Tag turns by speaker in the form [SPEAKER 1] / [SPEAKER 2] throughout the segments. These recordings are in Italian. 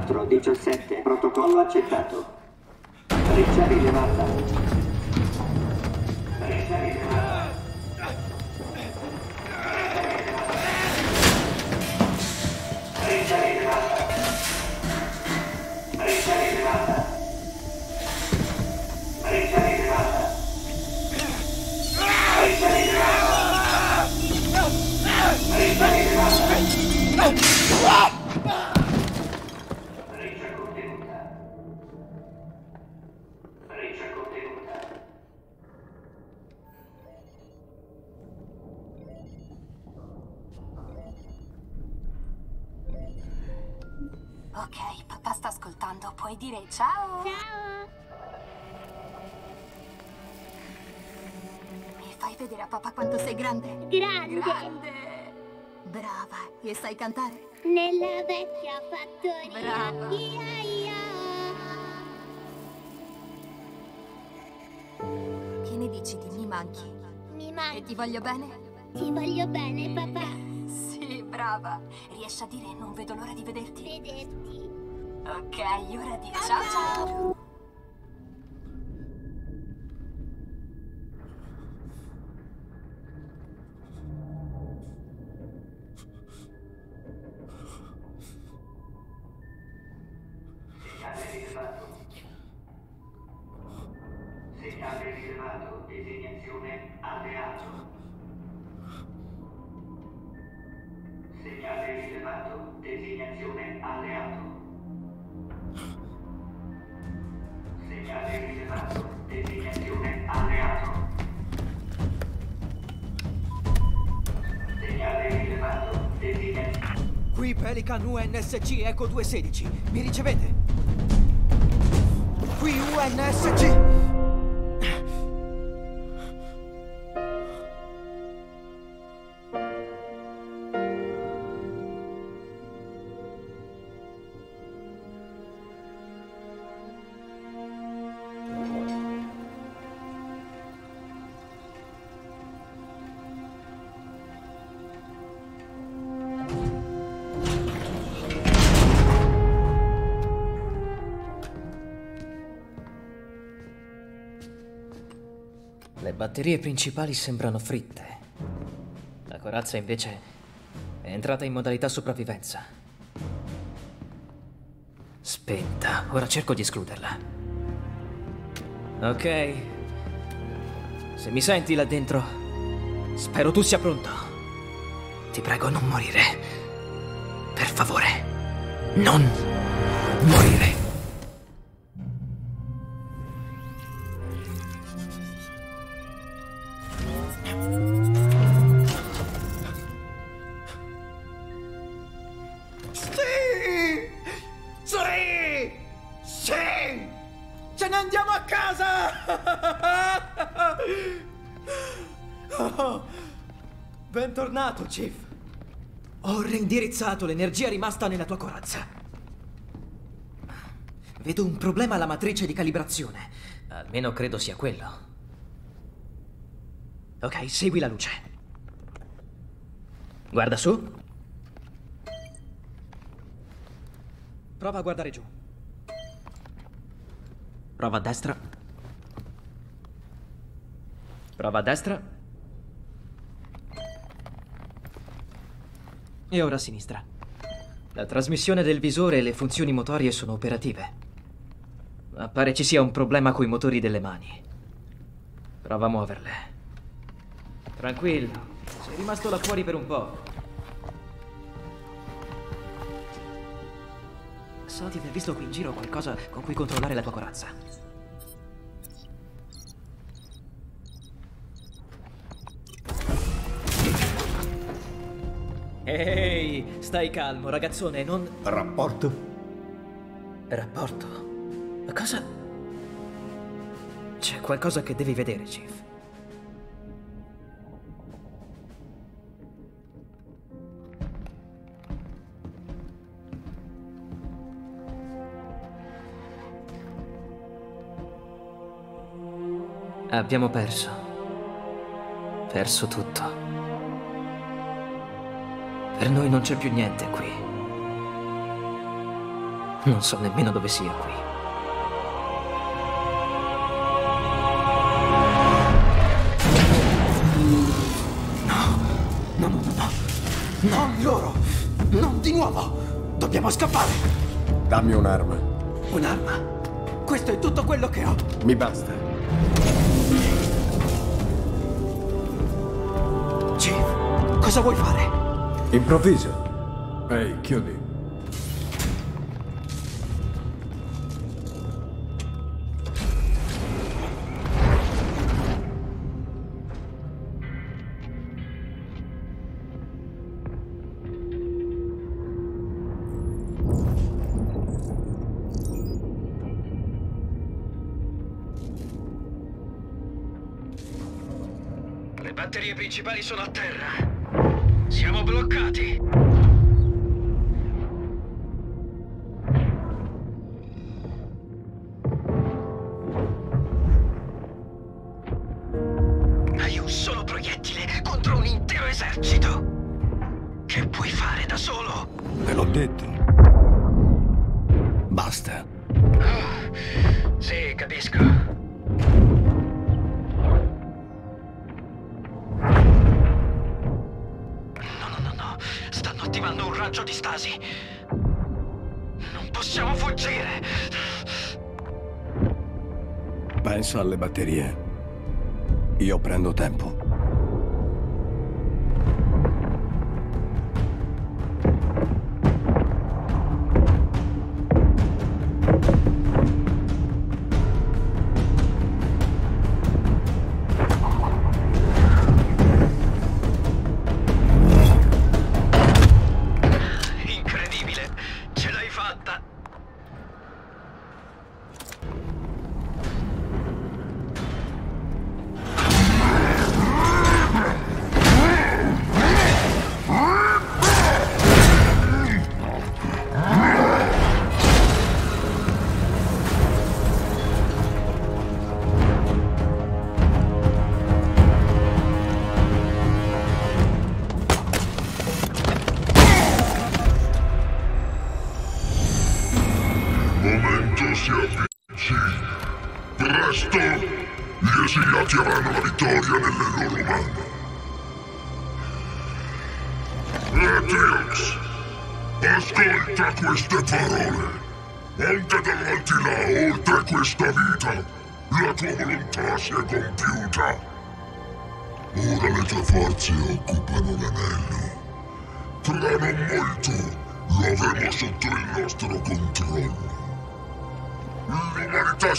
[SPEAKER 1] 417. Protocollo accettato.
[SPEAKER 2] Grande. Brava. E sai cantare?
[SPEAKER 3] Nella vecchia fattoria.
[SPEAKER 2] Brava.
[SPEAKER 3] Ia, ia.
[SPEAKER 2] Che ne dici di mi manchi?
[SPEAKER 3] Mi
[SPEAKER 2] E
[SPEAKER 3] manchi.
[SPEAKER 2] ti voglio bene?
[SPEAKER 3] Ti voglio bene, papà.
[SPEAKER 2] Sì, brava. Riesci a dire non vedo l'ora di vederti?
[SPEAKER 3] Vederti.
[SPEAKER 2] Ok, ora di ciao ciao.
[SPEAKER 4] UNSC Eco 216. Mi ricevete? Qui UNSC.
[SPEAKER 5] Batterie principali sembrano fritte. La corazza invece è entrata in modalità sopravvivenza. Spenta, ora cerco di escluderla. Ok. Se mi senti là dentro, spero tu sia pronto. Ti prego non morire. Per favore, non Morire.
[SPEAKER 6] Ho reindirizzato l'energia rimasta nella tua corazza. Vedo un problema alla matrice di calibrazione.
[SPEAKER 5] Almeno credo sia quello.
[SPEAKER 6] Ok, segui la luce.
[SPEAKER 5] Guarda su.
[SPEAKER 6] Prova a guardare giù. Prova a destra.
[SPEAKER 5] Prova a destra.
[SPEAKER 6] E ora a sinistra.
[SPEAKER 5] La trasmissione del visore e le funzioni motorie sono operative. Ma pare ci sia un problema coi motori delle mani. Prova a muoverle. Tranquillo, sei rimasto là fuori per un po'.
[SPEAKER 6] So di aver visto qui in giro qualcosa con cui controllare la tua corazza. Ehi, stai calmo, ragazzone, non...
[SPEAKER 7] Rapporto?
[SPEAKER 5] Rapporto? Ma cosa? C'è qualcosa che devi vedere, Chief. Abbiamo perso. Perso tutto. Per noi non c'è più niente qui. Non so nemmeno dove sia qui.
[SPEAKER 6] No, no, no, no. Non loro! Non di nuovo! Dobbiamo scappare!
[SPEAKER 7] Dammi un'arma.
[SPEAKER 6] Un'arma. Questo è tutto quello che ho.
[SPEAKER 7] Mi basta.
[SPEAKER 6] Chief, cosa vuoi fare?
[SPEAKER 7] Improvviso. Ehi, chiudi.
[SPEAKER 8] Le batterie principali sono a terra.
[SPEAKER 7] Batterie. Io prendo tempo.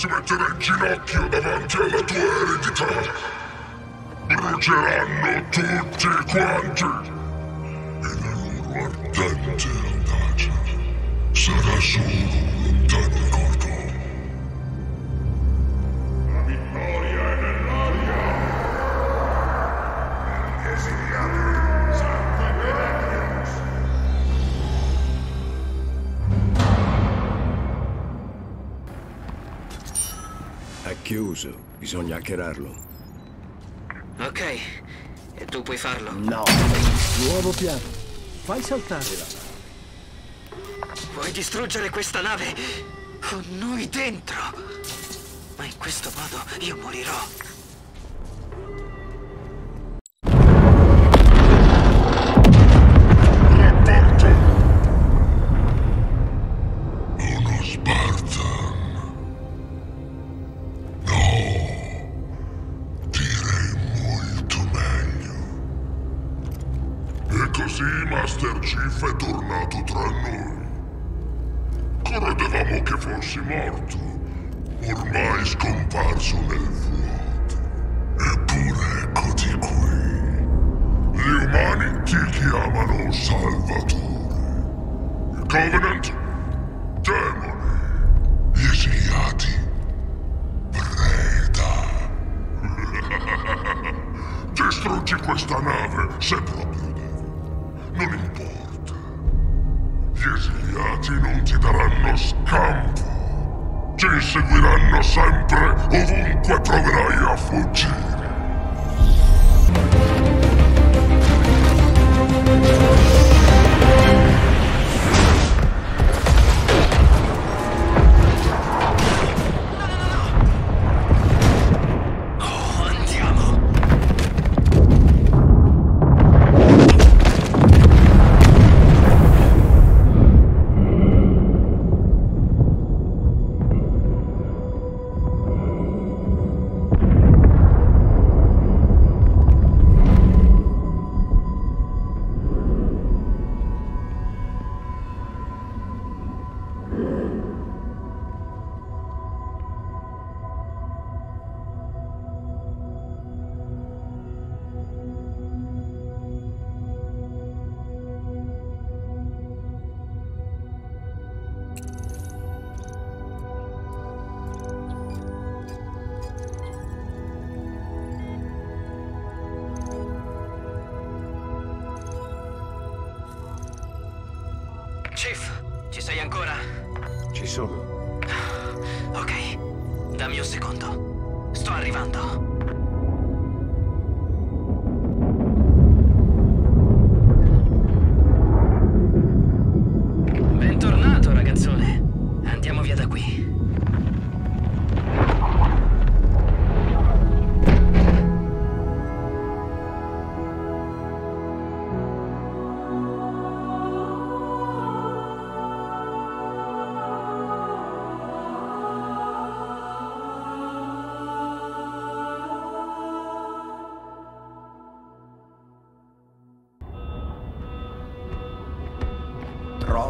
[SPEAKER 7] Metterà in ginocchio davanti alla tua eredità. Bruceranno tutti quanti. E la loro ardente sarà solo
[SPEAKER 8] chiuso, bisogna hackerarlo.
[SPEAKER 5] Ok, e tu puoi farlo.
[SPEAKER 8] No. Nuovo piano. Fai saltare la nave.
[SPEAKER 5] Vuoi distruggere questa nave con noi dentro? Ma in questo modo io morirò.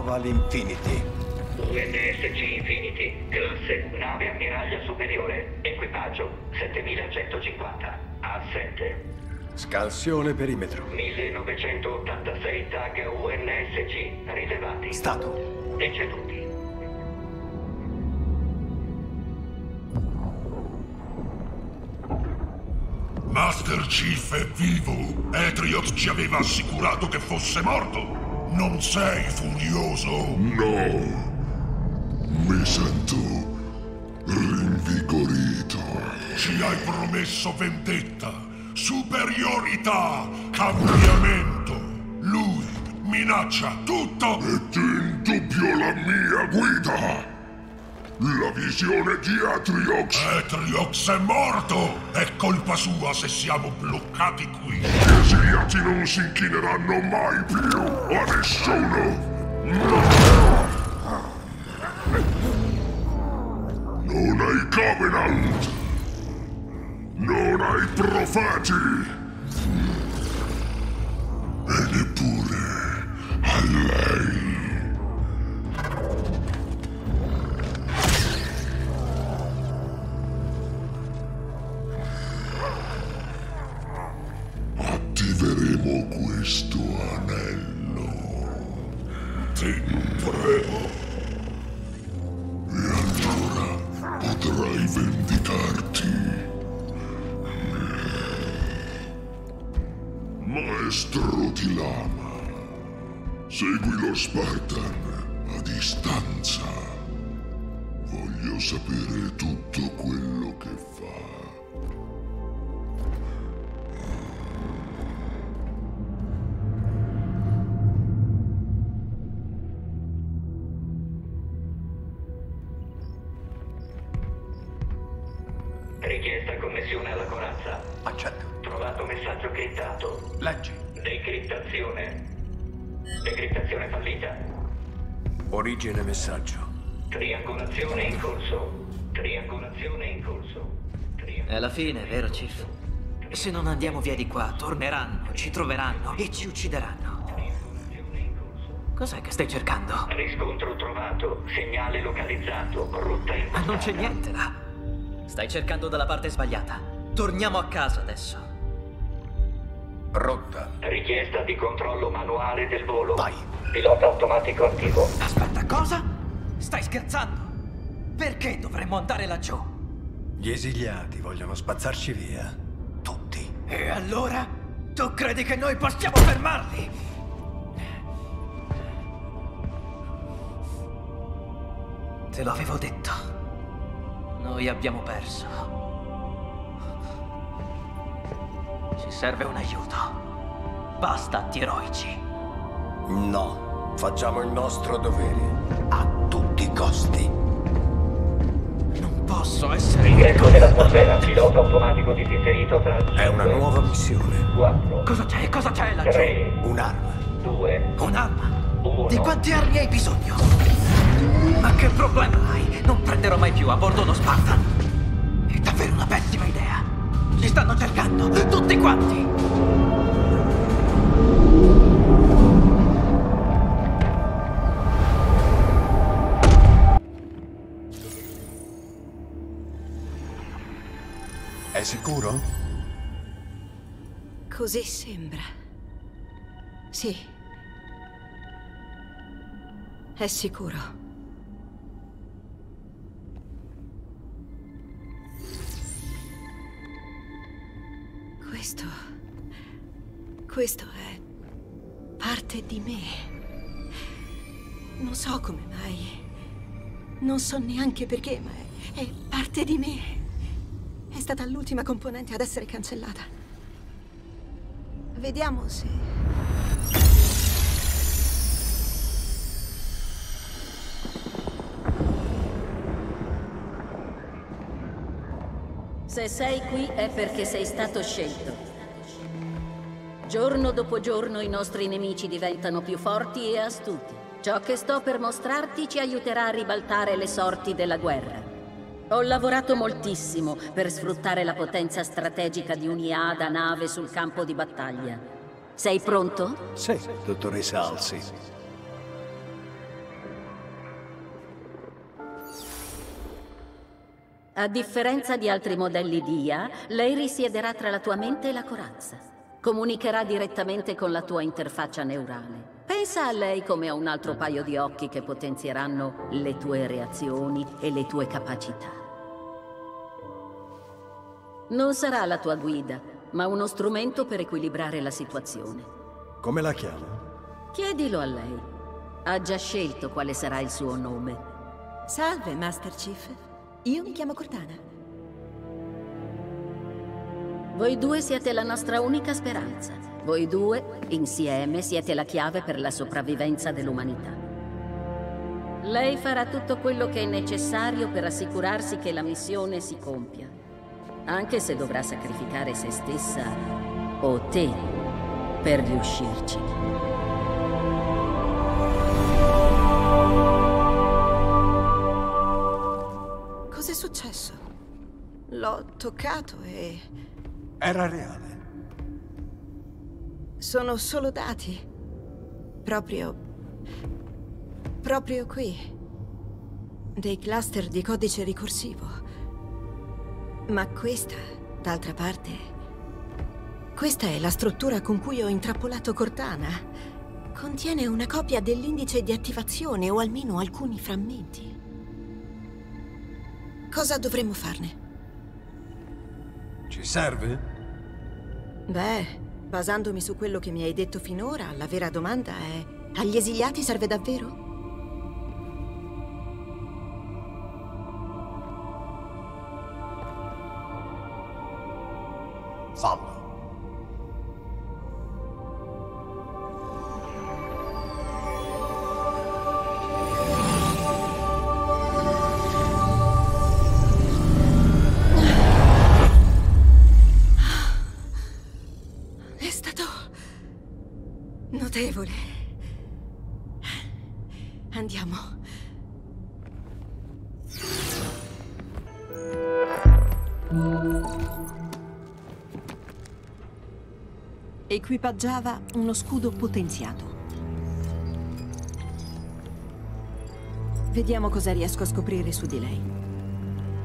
[SPEAKER 8] Trova l'Infinity.
[SPEAKER 9] UNSC Infinity, classe nave ammiraglia superiore, equipaggio 7150, A7,
[SPEAKER 8] Scansione perimetro.
[SPEAKER 9] 1986 tag UNSC, rilevati,
[SPEAKER 8] Stato.
[SPEAKER 9] deceduti.
[SPEAKER 7] Master Chief è vivo. Etriot ci aveva assicurato che fosse morto. Non sei furioso? No. Mi sento rinvigorito. Ci hai promesso vendetta, superiorità, cambiamento. Lui minaccia tutto. Metti in dubbio la mia guida. La visione di Atriox! Atriox è morto! È colpa sua se siamo bloccati qui! Gli esiliati non si inchineranno mai più a nessuno! Non hai Covenant! Non hai profeti!
[SPEAKER 5] Fine, vero, Chief? Se non andiamo via di qua, torneranno, ci troveranno e ci uccideranno. Cos'è che stai cercando?
[SPEAKER 9] Riscontro trovato. Segnale localizzato. Rotta in
[SPEAKER 5] Ma non c'è niente là. Stai cercando dalla parte sbagliata. Torniamo a casa adesso.
[SPEAKER 10] Rotta.
[SPEAKER 9] Richiesta di controllo manuale del volo.
[SPEAKER 10] Vai.
[SPEAKER 9] Pilota automatico attivo.
[SPEAKER 5] Aspetta, cosa? Stai scherzando? Perché dovremmo andare laggiù?
[SPEAKER 10] Gli esiliati vogliono spazzarci via. Tutti.
[SPEAKER 5] E allora? Tu credi che noi possiamo fermarli? Te l'avevo detto. Noi abbiamo perso. Ci serve un aiuto. Basta atti eroici.
[SPEAKER 10] No. Facciamo il nostro dovere. A tutti i costi.
[SPEAKER 5] Posso essere
[SPEAKER 9] Ingresso nell'atmosfera. Pilota automatico disinserito tra...
[SPEAKER 10] È una nuova missione.
[SPEAKER 9] 4,
[SPEAKER 5] Cosa c'è? Cosa c'è laggiù?
[SPEAKER 9] 3,
[SPEAKER 10] Un'arma.
[SPEAKER 9] 2,
[SPEAKER 5] Un'arma?
[SPEAKER 9] 1.
[SPEAKER 5] Di quante armi hai bisogno? Ma che problema hai? Non prenderò mai più a bordo uno Spartan. È davvero una pessima idea. Ci stanno cercando, tutti quanti.
[SPEAKER 10] È sicuro?
[SPEAKER 11] Così sembra. Sì. È sicuro. Questo... Questo è parte di me. Non so come mai. Non so neanche perché, ma è, è parte di me. È stata l'ultima componente ad essere cancellata. Vediamo se...
[SPEAKER 12] Se sei qui è perché sei stato scelto. Giorno dopo giorno i nostri nemici diventano più forti e astuti. Ciò che sto per mostrarti ci aiuterà a ribaltare le sorti della guerra. Ho lavorato moltissimo per sfruttare la potenza strategica di un'IA da nave sul campo di battaglia. Sei pronto?
[SPEAKER 10] Sì, dottoressa Alsi.
[SPEAKER 12] A differenza di altri modelli di IA, lei risiederà tra la tua mente e la corazza. Comunicherà direttamente con la tua interfaccia neurale. Pensa a lei come a un altro paio di occhi che potenzieranno le tue reazioni e le tue capacità. Non sarà la tua guida, ma uno strumento per equilibrare la situazione.
[SPEAKER 8] Come la chiamo?
[SPEAKER 12] Chiedilo a lei. Ha già scelto quale sarà il suo nome.
[SPEAKER 11] Salve, Master Chief. Io mi chiamo Cortana.
[SPEAKER 12] Voi due siete la nostra unica speranza. Voi due, insieme, siete la chiave per la sopravvivenza dell'umanità. Lei farà tutto quello che è necessario per assicurarsi che la missione si compia, anche se dovrà sacrificare se stessa o te per riuscirci.
[SPEAKER 11] Cos'è successo? L'ho toccato e...
[SPEAKER 10] Era reale.
[SPEAKER 11] Sono solo dati. Proprio... Proprio qui. Dei cluster di codice ricorsivo. Ma questa, d'altra parte... Questa è la struttura con cui ho intrappolato Cortana. Contiene una copia dell'indice di attivazione o almeno alcuni frammenti. Cosa dovremmo farne?
[SPEAKER 10] Ci serve?
[SPEAKER 11] Beh, basandomi su quello che mi hai detto finora, la vera domanda è... Agli esiliati serve davvero? Equipaggiava uno scudo potenziato. Vediamo cosa riesco a scoprire su di lei.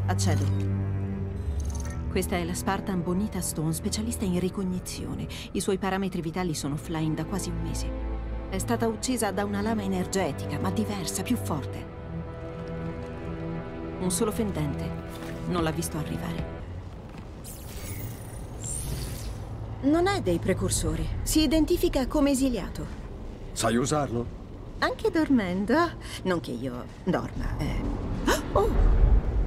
[SPEAKER 11] Accedo. Questa è la Spartan Bonita Stone, specialista in ricognizione. I suoi parametri vitali sono offline da quasi un mese. È stata uccisa da una lama energetica, ma diversa, più forte. Un solo fendente non l'ha visto arrivare. Non è dei precursori. Si identifica come esiliato.
[SPEAKER 10] Sai usarlo?
[SPEAKER 11] Anche dormendo. Non che io dorma. eh. Oh!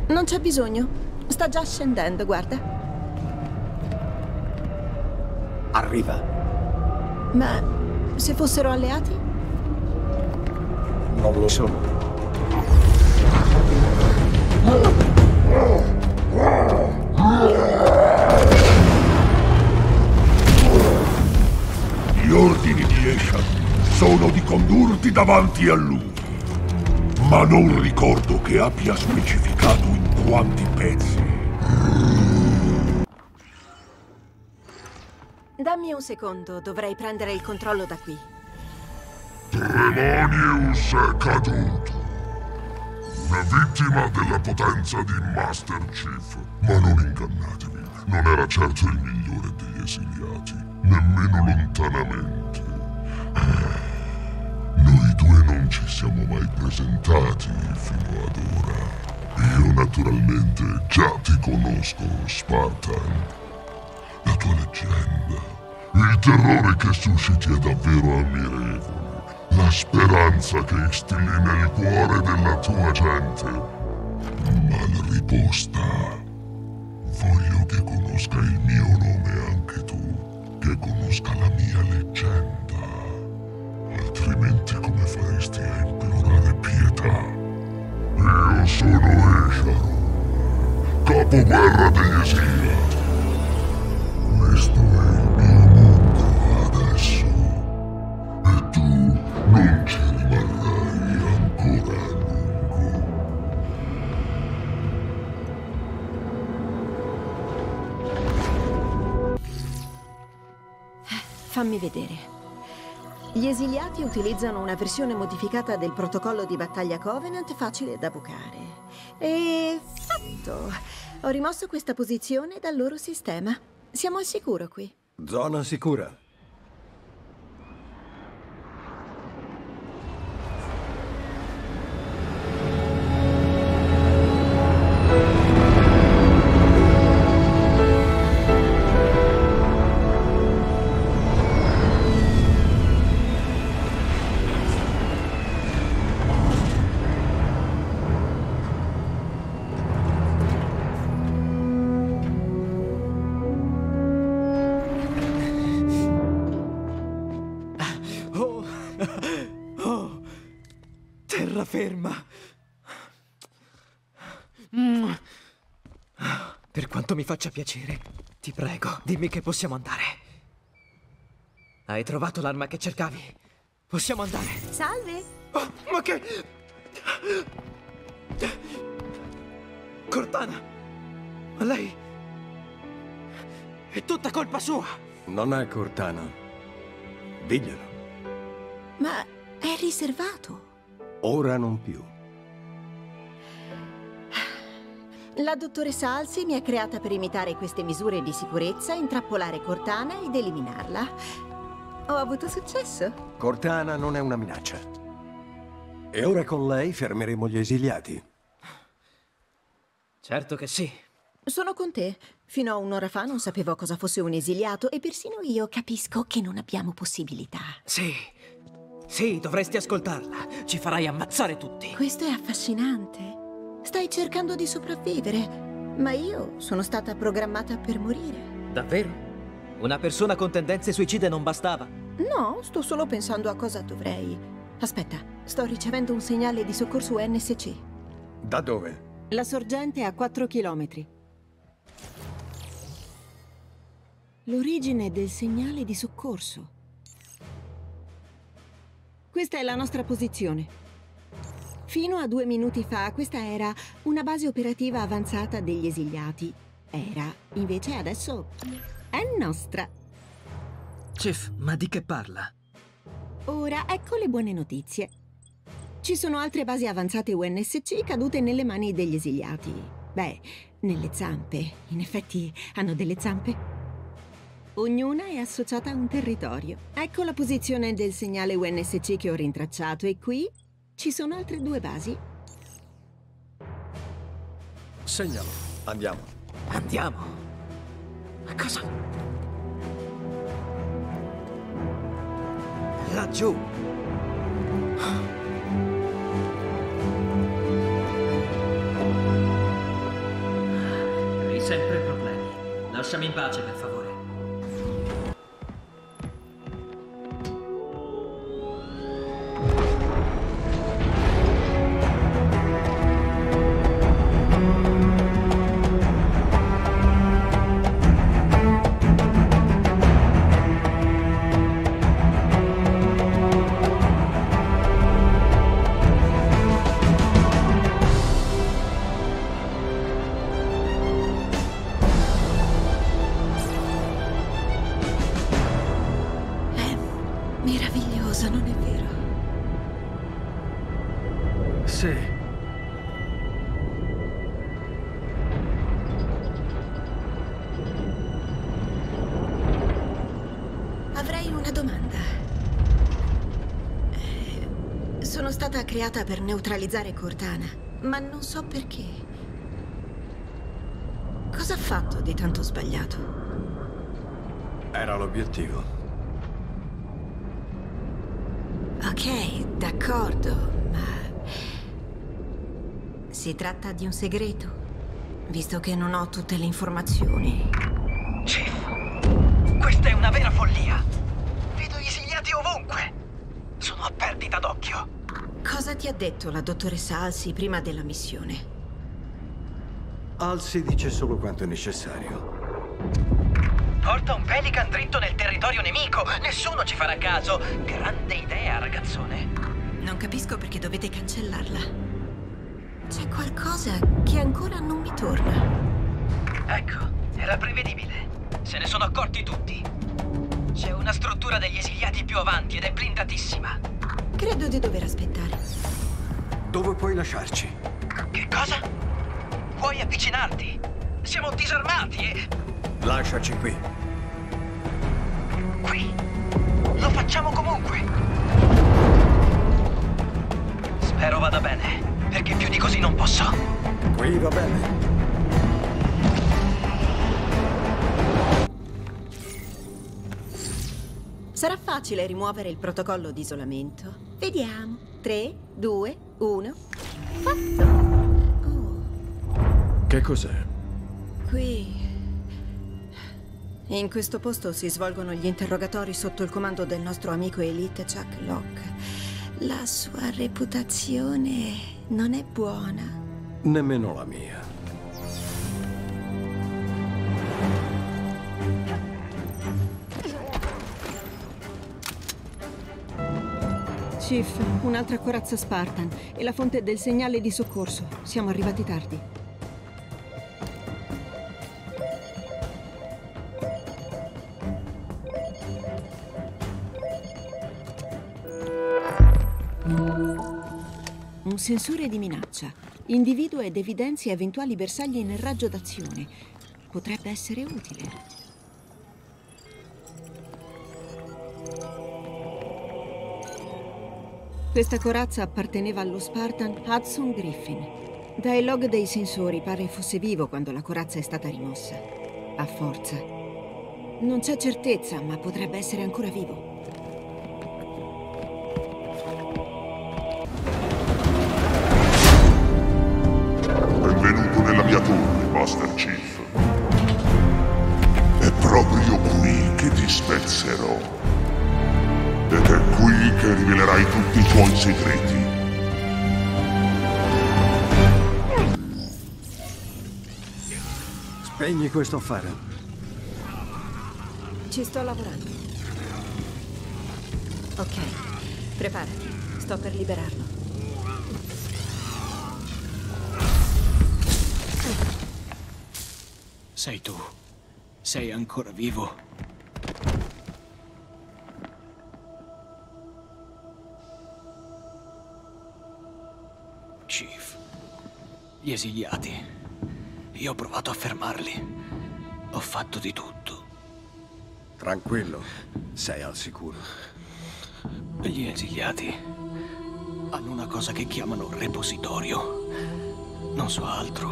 [SPEAKER 11] Non c'è bisogno. Sta già scendendo, guarda.
[SPEAKER 10] Arriva.
[SPEAKER 11] Ma se fossero alleati?
[SPEAKER 10] Non lo so.
[SPEAKER 7] Gli sono di condurti davanti a lui. Ma non ricordo che abbia specificato in quanti pezzi.
[SPEAKER 11] Dammi un secondo, dovrei prendere il controllo da qui.
[SPEAKER 7] Tremonius è caduto. Una vittima della potenza di Master Chief. Ma non ingannatevi, non era certo il migliore degli esiliati, nemmeno lontanamente. Ci siamo mai presentati fino ad ora. Io naturalmente già ti conosco, Spartan. La tua leggenda, il terrore che susciti è davvero ammirevole. La speranza che instilli nel cuore della tua gente. Ma la risposta... Voglio che conosca il mio nome anche tu. Che conosca la mia leggenda. Altrimenti come faresti a implorare pietà? Io sono Esharon, capoguerra degli esiliati. Questo è il mio mondo adesso. E tu non ci rimarrai ancora a lungo.
[SPEAKER 11] Fammi vedere. Gli esiliati utilizzano una versione modificata del protocollo di battaglia Covenant facile da bucare. E fatto! Ho rimosso questa posizione dal loro sistema. Siamo al sicuro qui.
[SPEAKER 10] Zona sicura.
[SPEAKER 4] Mi faccia piacere, ti prego, dimmi che possiamo andare. Hai trovato l'arma che cercavi? Possiamo andare.
[SPEAKER 11] Salve!
[SPEAKER 4] Oh, ma che... Cortana! Ma lei... È tutta colpa sua!
[SPEAKER 10] Non è Cortana. Diglielo.
[SPEAKER 11] Ma è riservato.
[SPEAKER 10] Ora non più.
[SPEAKER 11] La dottoressa Alsi mi ha creata per imitare queste misure di sicurezza, intrappolare Cortana ed eliminarla. Ho avuto successo.
[SPEAKER 10] Cortana non è una minaccia. E ora con lei fermeremo gli esiliati.
[SPEAKER 4] Certo che sì.
[SPEAKER 11] Sono con te. Fino a un'ora fa non sapevo cosa fosse un esiliato e persino io capisco che non abbiamo possibilità.
[SPEAKER 4] Sì. Sì, dovresti ascoltarla. Ci farai ammazzare tutti.
[SPEAKER 11] Questo è affascinante. Stai cercando di sopravvivere, ma io sono stata programmata per morire.
[SPEAKER 4] Davvero? Una persona con tendenze suicide non bastava?
[SPEAKER 11] No, sto solo pensando a cosa dovrei. Aspetta, sto ricevendo un segnale di soccorso NSC.
[SPEAKER 8] Da dove?
[SPEAKER 11] La sorgente è a 4 chilometri. L'origine del segnale di soccorso. Questa è la nostra posizione. Fino a due minuti fa questa era una base operativa avanzata degli esiliati. Era, invece adesso è nostra.
[SPEAKER 4] Chief, ma di che parla?
[SPEAKER 11] Ora ecco le buone notizie. Ci sono altre basi avanzate UNSC cadute nelle mani degli esiliati. Beh, nelle zampe. In effetti hanno delle zampe. Ognuna è associata a un territorio. Ecco la posizione del segnale UNSC che ho rintracciato e qui ci sono altre due basi.
[SPEAKER 8] Segnalo. Andiamo.
[SPEAKER 4] Andiamo. Ma cosa? Laggiù.
[SPEAKER 5] Hai sempre problemi. Lasciami in pace, per favore.
[SPEAKER 11] Meravigliosa, non è vero?
[SPEAKER 8] Sì.
[SPEAKER 11] Avrei una domanda. Eh, Sono stata creata per neutralizzare Cortana, ma non so perché. Cosa ha fatto di tanto sbagliato?
[SPEAKER 8] Era l'obiettivo.
[SPEAKER 11] Ok, d'accordo, ma... Si tratta di un segreto, visto che non ho tutte le informazioni.
[SPEAKER 13] Chief, questa è una vera follia. Vedo gli esiliati ovunque. Sono a perdita d'occhio.
[SPEAKER 11] Cosa ti ha detto la dottoressa Alsi prima della missione?
[SPEAKER 8] Alsi dice solo quanto è necessario.
[SPEAKER 13] Porta un Pelican dritto nel territorio nemico. Nessuno ci farà caso. Grande idea, ragazzone.
[SPEAKER 11] Capisco perché dovete cancellarla. C'è qualcosa che ancora non mi torna.
[SPEAKER 13] Ecco, era prevedibile. Se ne sono accorti tutti. C'è una struttura degli esiliati più avanti ed è blindatissima.
[SPEAKER 11] Credo di dover aspettare.
[SPEAKER 8] Dove puoi lasciarci?
[SPEAKER 13] Che cosa? Puoi avvicinarti? Siamo disarmati e...
[SPEAKER 8] Lasciaci qui.
[SPEAKER 13] Qui? Lo facciamo comunque. Spero vada bene, perché più di così non posso.
[SPEAKER 8] Qui va bene.
[SPEAKER 11] Sarà facile rimuovere il protocollo di isolamento. Vediamo. 3, 2, 1. Fatto.
[SPEAKER 8] Che cos'è?
[SPEAKER 11] Qui. In questo posto si svolgono gli interrogatori sotto il comando del nostro amico Elite Chuck Locke. La sua reputazione non è buona.
[SPEAKER 8] Nemmeno la mia.
[SPEAKER 11] Chief, un'altra corazza Spartan e la fonte del segnale di soccorso. Siamo arrivati tardi. Un sensore di minaccia. Individua ed evidenzia eventuali bersagli nel raggio d'azione. Potrebbe essere utile. Questa corazza apparteneva allo Spartan Hudson Griffin. Dai log dei sensori pare fosse vivo quando la corazza è stata rimossa. A forza. Non c'è certezza, ma potrebbe essere ancora vivo.
[SPEAKER 8] Spegni questo affare.
[SPEAKER 11] Ci sto lavorando. Ok, preparati. Sto per liberarlo.
[SPEAKER 14] Sei tu. Sei ancora vivo. Chief. Gli esiliati. Io ho provato a fermarli. Ho fatto di tutto.
[SPEAKER 8] Tranquillo, sei al sicuro.
[SPEAKER 14] Gli esiliati hanno una cosa che chiamano repositorio. Non so altro.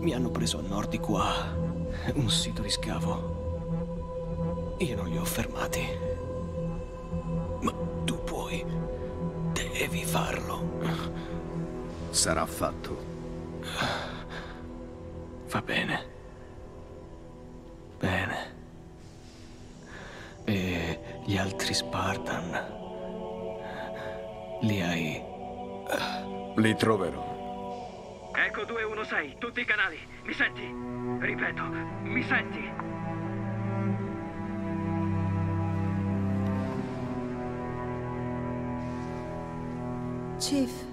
[SPEAKER 14] Mi hanno preso a nord di qua, un sito di scavo. Io non li ho fermati. Ma tu puoi. Devi farlo.
[SPEAKER 8] Sarà fatto.
[SPEAKER 14] Va bene. Bene. E gli altri Spartan? Li hai...
[SPEAKER 8] Li troverò.
[SPEAKER 15] Ecco 216, tutti i canali. Mi senti? Ripeto, mi senti?
[SPEAKER 11] Chief,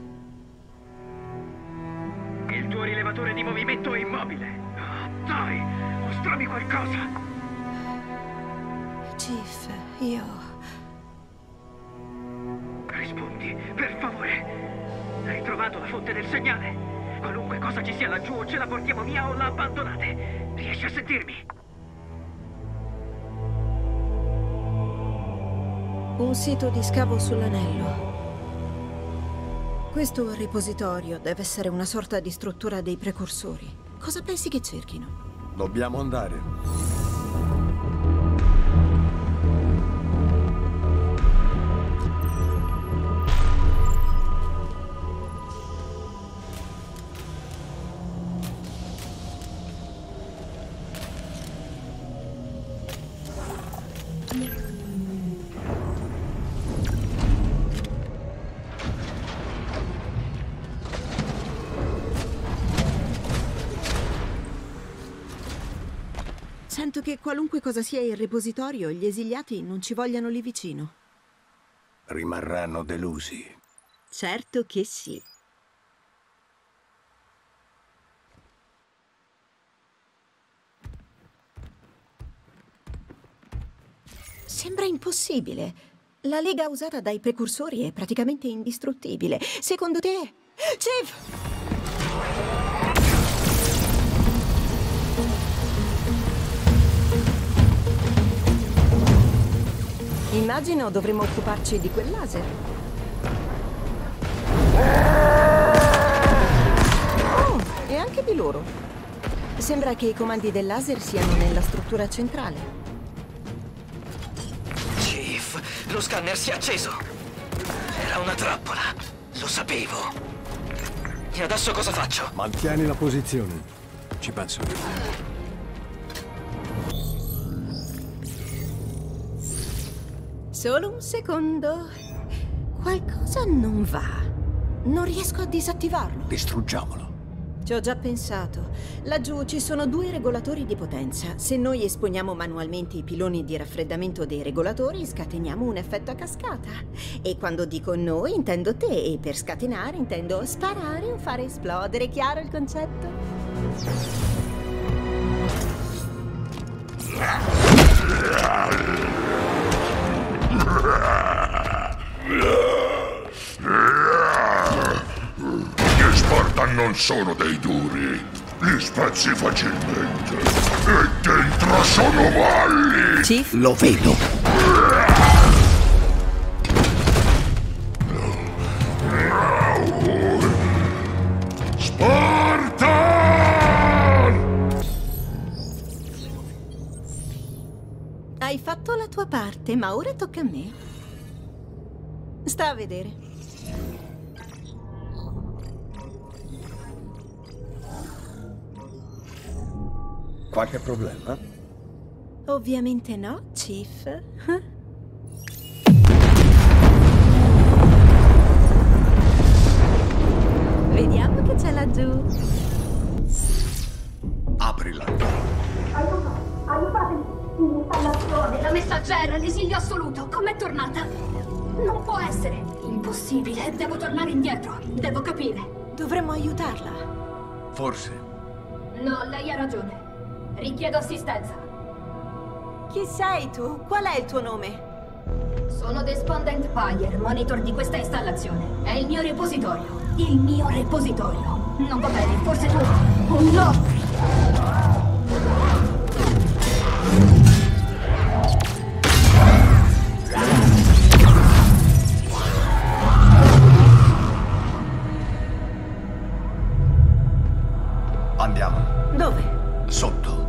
[SPEAKER 15] tuo rilevatore di movimento è immobile. Oh, dai, mostrami qualcosa.
[SPEAKER 11] Chief, io...
[SPEAKER 15] Rispondi, per favore. Hai trovato la fonte del segnale? Qualunque cosa ci sia laggiù, ce la portiamo via o la abbandonate. Riesci a sentirmi?
[SPEAKER 11] Un sito di scavo sull'anello. Questo repositorio deve essere una sorta di struttura dei precursori. Cosa pensi che cerchino?
[SPEAKER 8] Dobbiamo andare.
[SPEAKER 11] Qualunque cosa sia il repositorio, gli esiliati non ci vogliano lì vicino.
[SPEAKER 10] Rimarranno delusi.
[SPEAKER 11] Certo che sì. Sembra impossibile. La lega usata dai precursori è praticamente indistruttibile. Secondo te... Chief! Immagino dovremmo occuparci di quel laser. Oh, e anche di loro. Sembra che i comandi del laser siano nella struttura centrale.
[SPEAKER 13] Chief, lo scanner si è acceso. Era una trappola. Lo sapevo. E adesso cosa faccio?
[SPEAKER 8] Mantieni la posizione. Ci penso io.
[SPEAKER 11] Solo un secondo. Qualcosa non va. Non riesco a disattivarlo.
[SPEAKER 10] Distruggiamolo.
[SPEAKER 11] Ci ho già pensato. Laggiù ci sono due regolatori di potenza. Se noi esponiamo manualmente i piloni di raffreddamento dei regolatori, scateniamo un effetto a cascata. E quando dico noi, intendo te. E per scatenare intendo sparare o fare esplodere. Chiaro il concetto?
[SPEAKER 7] Gli Spartan non sono dei duri. Li spezzi facilmente. E dentro sono valli.
[SPEAKER 11] Chief?
[SPEAKER 10] Lo vedo.
[SPEAKER 11] Fatto la tua parte, ma ora tocca a me. Sta a vedere.
[SPEAKER 10] Qualche problema?
[SPEAKER 11] Ovviamente no, Chief. Vediamo che c'è laggiù.
[SPEAKER 10] Aprila.
[SPEAKER 1] Aiuto! Aiutatemi! L'installazione, la messaggera, l'esilio assoluto. Com'è tornata? Non può essere. Impossibile. Devo tornare indietro. Devo capire.
[SPEAKER 11] Dovremmo aiutarla.
[SPEAKER 10] Forse.
[SPEAKER 1] No, lei ha ragione. Richiedo assistenza.
[SPEAKER 11] Chi sei tu? Qual è il tuo nome?
[SPEAKER 1] Sono Despondent Pyre, monitor di questa installazione. È il mio repositorio. Il mio repositorio. Non va bene, forse tu. Un no!
[SPEAKER 10] Andiamo.
[SPEAKER 11] Dove?
[SPEAKER 10] Sotto.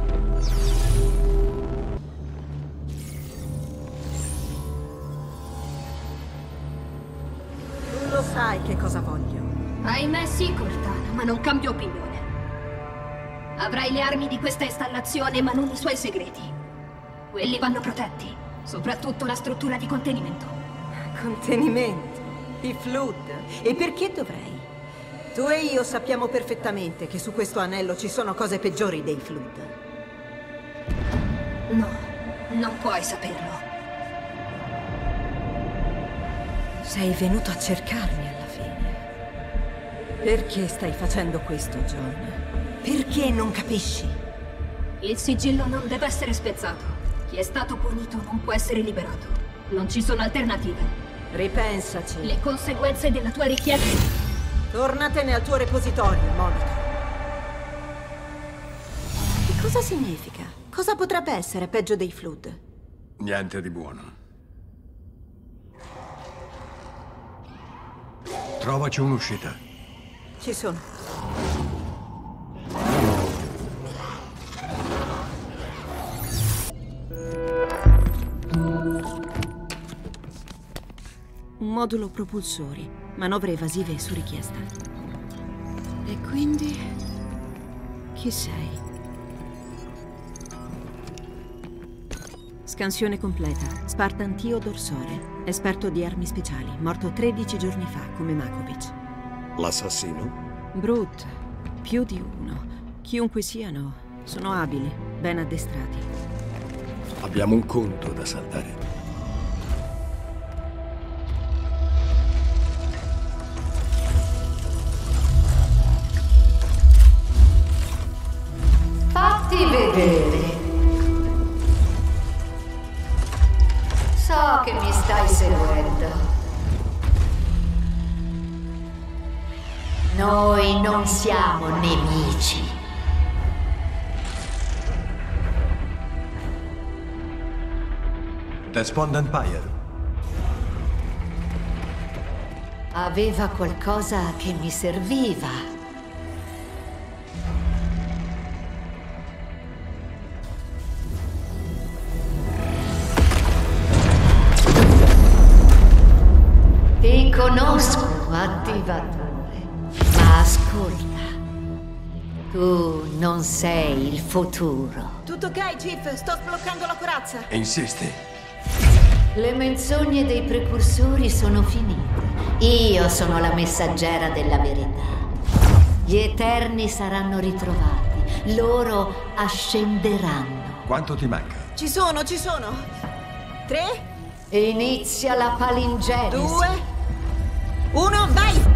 [SPEAKER 11] Tu lo sai che cosa voglio.
[SPEAKER 1] Ahimè sì, Cortana, ma non cambio opinione. Avrai le armi di questa installazione, ma non i suoi segreti. Quelli vanno protetti, soprattutto la struttura di contenimento.
[SPEAKER 11] Contenimento. I flood. E perché dovrei? Tu e io sappiamo perfettamente che su questo anello ci sono cose peggiori dei flood.
[SPEAKER 1] No, non puoi saperlo.
[SPEAKER 11] Sei venuto a cercarmi alla fine. Perché stai facendo questo, John? Perché non capisci?
[SPEAKER 1] Il sigillo non deve essere spezzato. Chi è stato punito non può essere liberato. Non ci sono alternative.
[SPEAKER 11] Ripensaci.
[SPEAKER 1] Le conseguenze della tua richiesta...
[SPEAKER 11] Tornatene al tuo repositorio, Monica. Che cosa significa? Cosa potrebbe essere peggio dei flood?
[SPEAKER 10] Niente di buono. Trovaci un'uscita.
[SPEAKER 11] Ci sono. Modulo propulsori, manovre evasive su richiesta. E quindi... chi sei? Scansione completa. Spartan Tio Dorsore, esperto di armi speciali, morto 13 giorni fa come Makovic.
[SPEAKER 8] L'assassino?
[SPEAKER 11] Brut, più di uno. Chiunque siano, sono abili, ben addestrati.
[SPEAKER 8] Abbiamo un conto da saldare.
[SPEAKER 10] Despond Empire.
[SPEAKER 16] Aveva qualcosa che mi serviva. Ti conosco, attivatore. Ma ascolta. Tu non sei il futuro.
[SPEAKER 11] Tutto ok, Chief? Sto sbloccando la corazza.
[SPEAKER 10] E insisti.
[SPEAKER 16] Le menzogne dei precursori sono finite. Io sono la messaggera della verità. Gli Eterni saranno ritrovati. Loro ascenderanno.
[SPEAKER 10] Quanto ti manca?
[SPEAKER 11] Ci sono, ci sono. Tre,
[SPEAKER 16] Inizia la palingenesi.
[SPEAKER 11] due, uno, vai!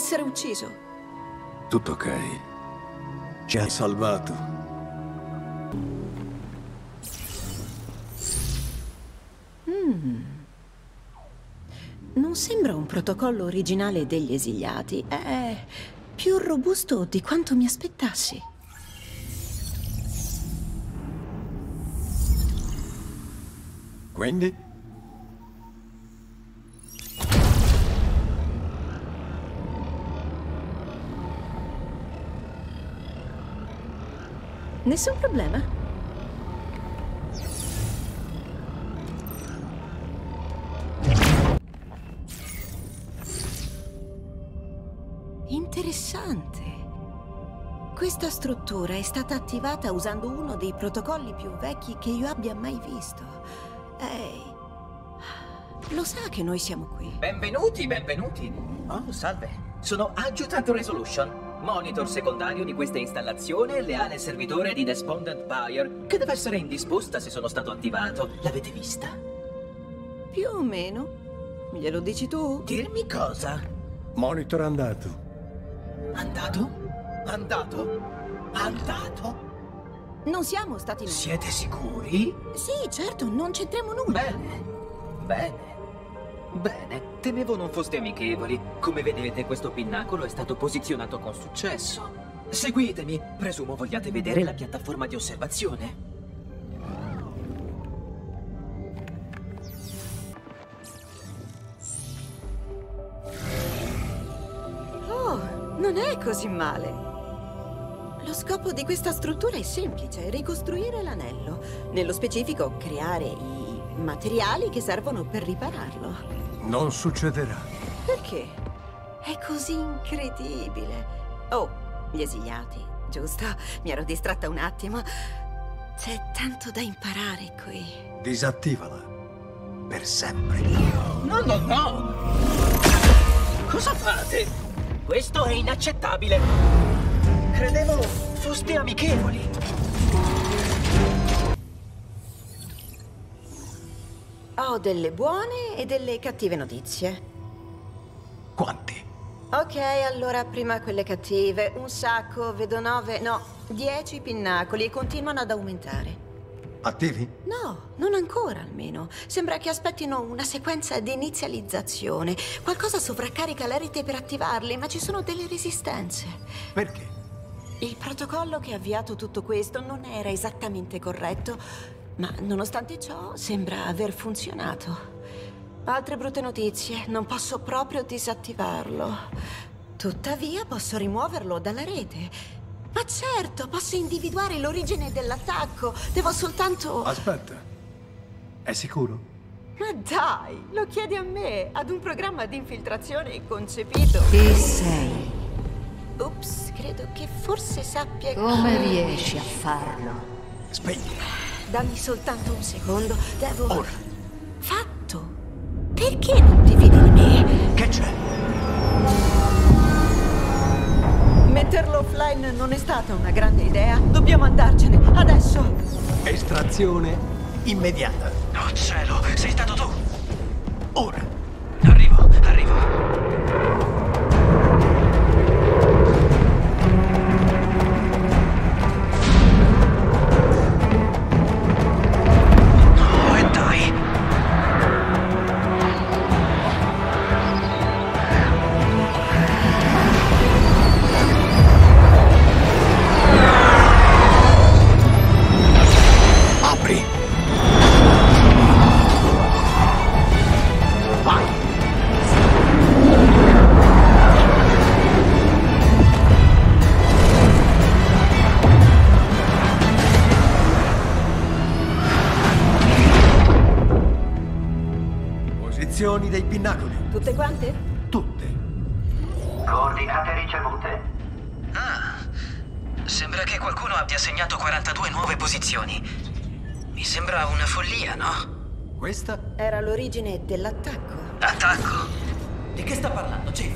[SPEAKER 11] Essere ucciso.
[SPEAKER 8] Tutto ok. Ci hai salvato.
[SPEAKER 11] Mm. Non sembra un protocollo originale degli esiliati. È più robusto di quanto mi aspettassi.
[SPEAKER 8] Quindi?
[SPEAKER 11] Nessun problema. Interessante. Questa struttura è stata attivata usando uno dei protocolli più vecchi che io abbia mai visto. Ehi, lo sa che noi siamo qui.
[SPEAKER 5] Benvenuti, benvenuti. Oh, salve. Sono Adjutant Resolution, monitor secondario di questa installazione e leale servitore di Despondent Buyer, che deve essere indisposta se sono stato attivato. L'avete vista?
[SPEAKER 11] Più o meno. Glielo dici tu?
[SPEAKER 5] Dirmi cosa?
[SPEAKER 8] Monitor andato.
[SPEAKER 5] Andato? Andato? Andato?
[SPEAKER 11] Non siamo stati noi.
[SPEAKER 5] Siete sicuri?
[SPEAKER 11] Sì, certo, non c'entriamo nulla.
[SPEAKER 5] Bene. Bene. Bene, temevo non foste amichevoli. Come vedete, questo pinnacolo è stato posizionato con successo. Seguitemi. Presumo vogliate vedere la piattaforma di osservazione.
[SPEAKER 11] Oh, non è così male. Lo scopo di questa struttura è semplice, ricostruire l'anello. Nello specifico, creare i materiali che servono per ripararlo.
[SPEAKER 8] Non succederà.
[SPEAKER 11] Perché? È così incredibile. Oh, gli esiliati, giusto? Mi ero distratta un attimo. C'è tanto da imparare qui.
[SPEAKER 8] Disattivala. Per sempre.
[SPEAKER 5] No, no, no! Cosa fate? Questo è inaccettabile. Credevo foste amichevoli.
[SPEAKER 11] Ho delle buone e delle cattive notizie.
[SPEAKER 8] Quanti?
[SPEAKER 11] Ok, allora prima quelle cattive. Un sacco, vedo nove, no, dieci pinnacoli e continuano ad aumentare.
[SPEAKER 8] Attivi?
[SPEAKER 11] No, non ancora almeno. Sembra che aspettino una sequenza di inizializzazione. Qualcosa sovraccarica la rete per attivarli, ma ci sono delle resistenze.
[SPEAKER 8] Perché?
[SPEAKER 11] Il protocollo che ha avviato tutto questo non era esattamente corretto, ma nonostante ciò sembra aver funzionato. Altre brutte notizie, non posso proprio disattivarlo. Tuttavia posso rimuoverlo dalla rete. Ma certo, posso individuare l'origine dell'attacco. Devo soltanto...
[SPEAKER 8] Aspetta. È sicuro?
[SPEAKER 11] Ma dai, lo chiedi a me, ad un programma di infiltrazione concepito.
[SPEAKER 16] Chi sei?
[SPEAKER 11] Ups, credo che forse sappia...
[SPEAKER 16] Come riesci a farlo?
[SPEAKER 8] Spegni.
[SPEAKER 11] Dammi soltanto un secondo, devo...
[SPEAKER 8] Ora.
[SPEAKER 11] Fatto! Perché non ti fidi di me?
[SPEAKER 8] Che c'è?
[SPEAKER 11] Metterlo offline non è stata una grande idea. Dobbiamo andarcene, adesso!
[SPEAKER 8] Estrazione immediata.
[SPEAKER 5] Oh cielo, sei stato tu!
[SPEAKER 8] Ora.
[SPEAKER 5] Arrivo, arrivo.
[SPEAKER 11] Dell'attacco.
[SPEAKER 13] Attacco?
[SPEAKER 5] Di che sta parlando, Chief?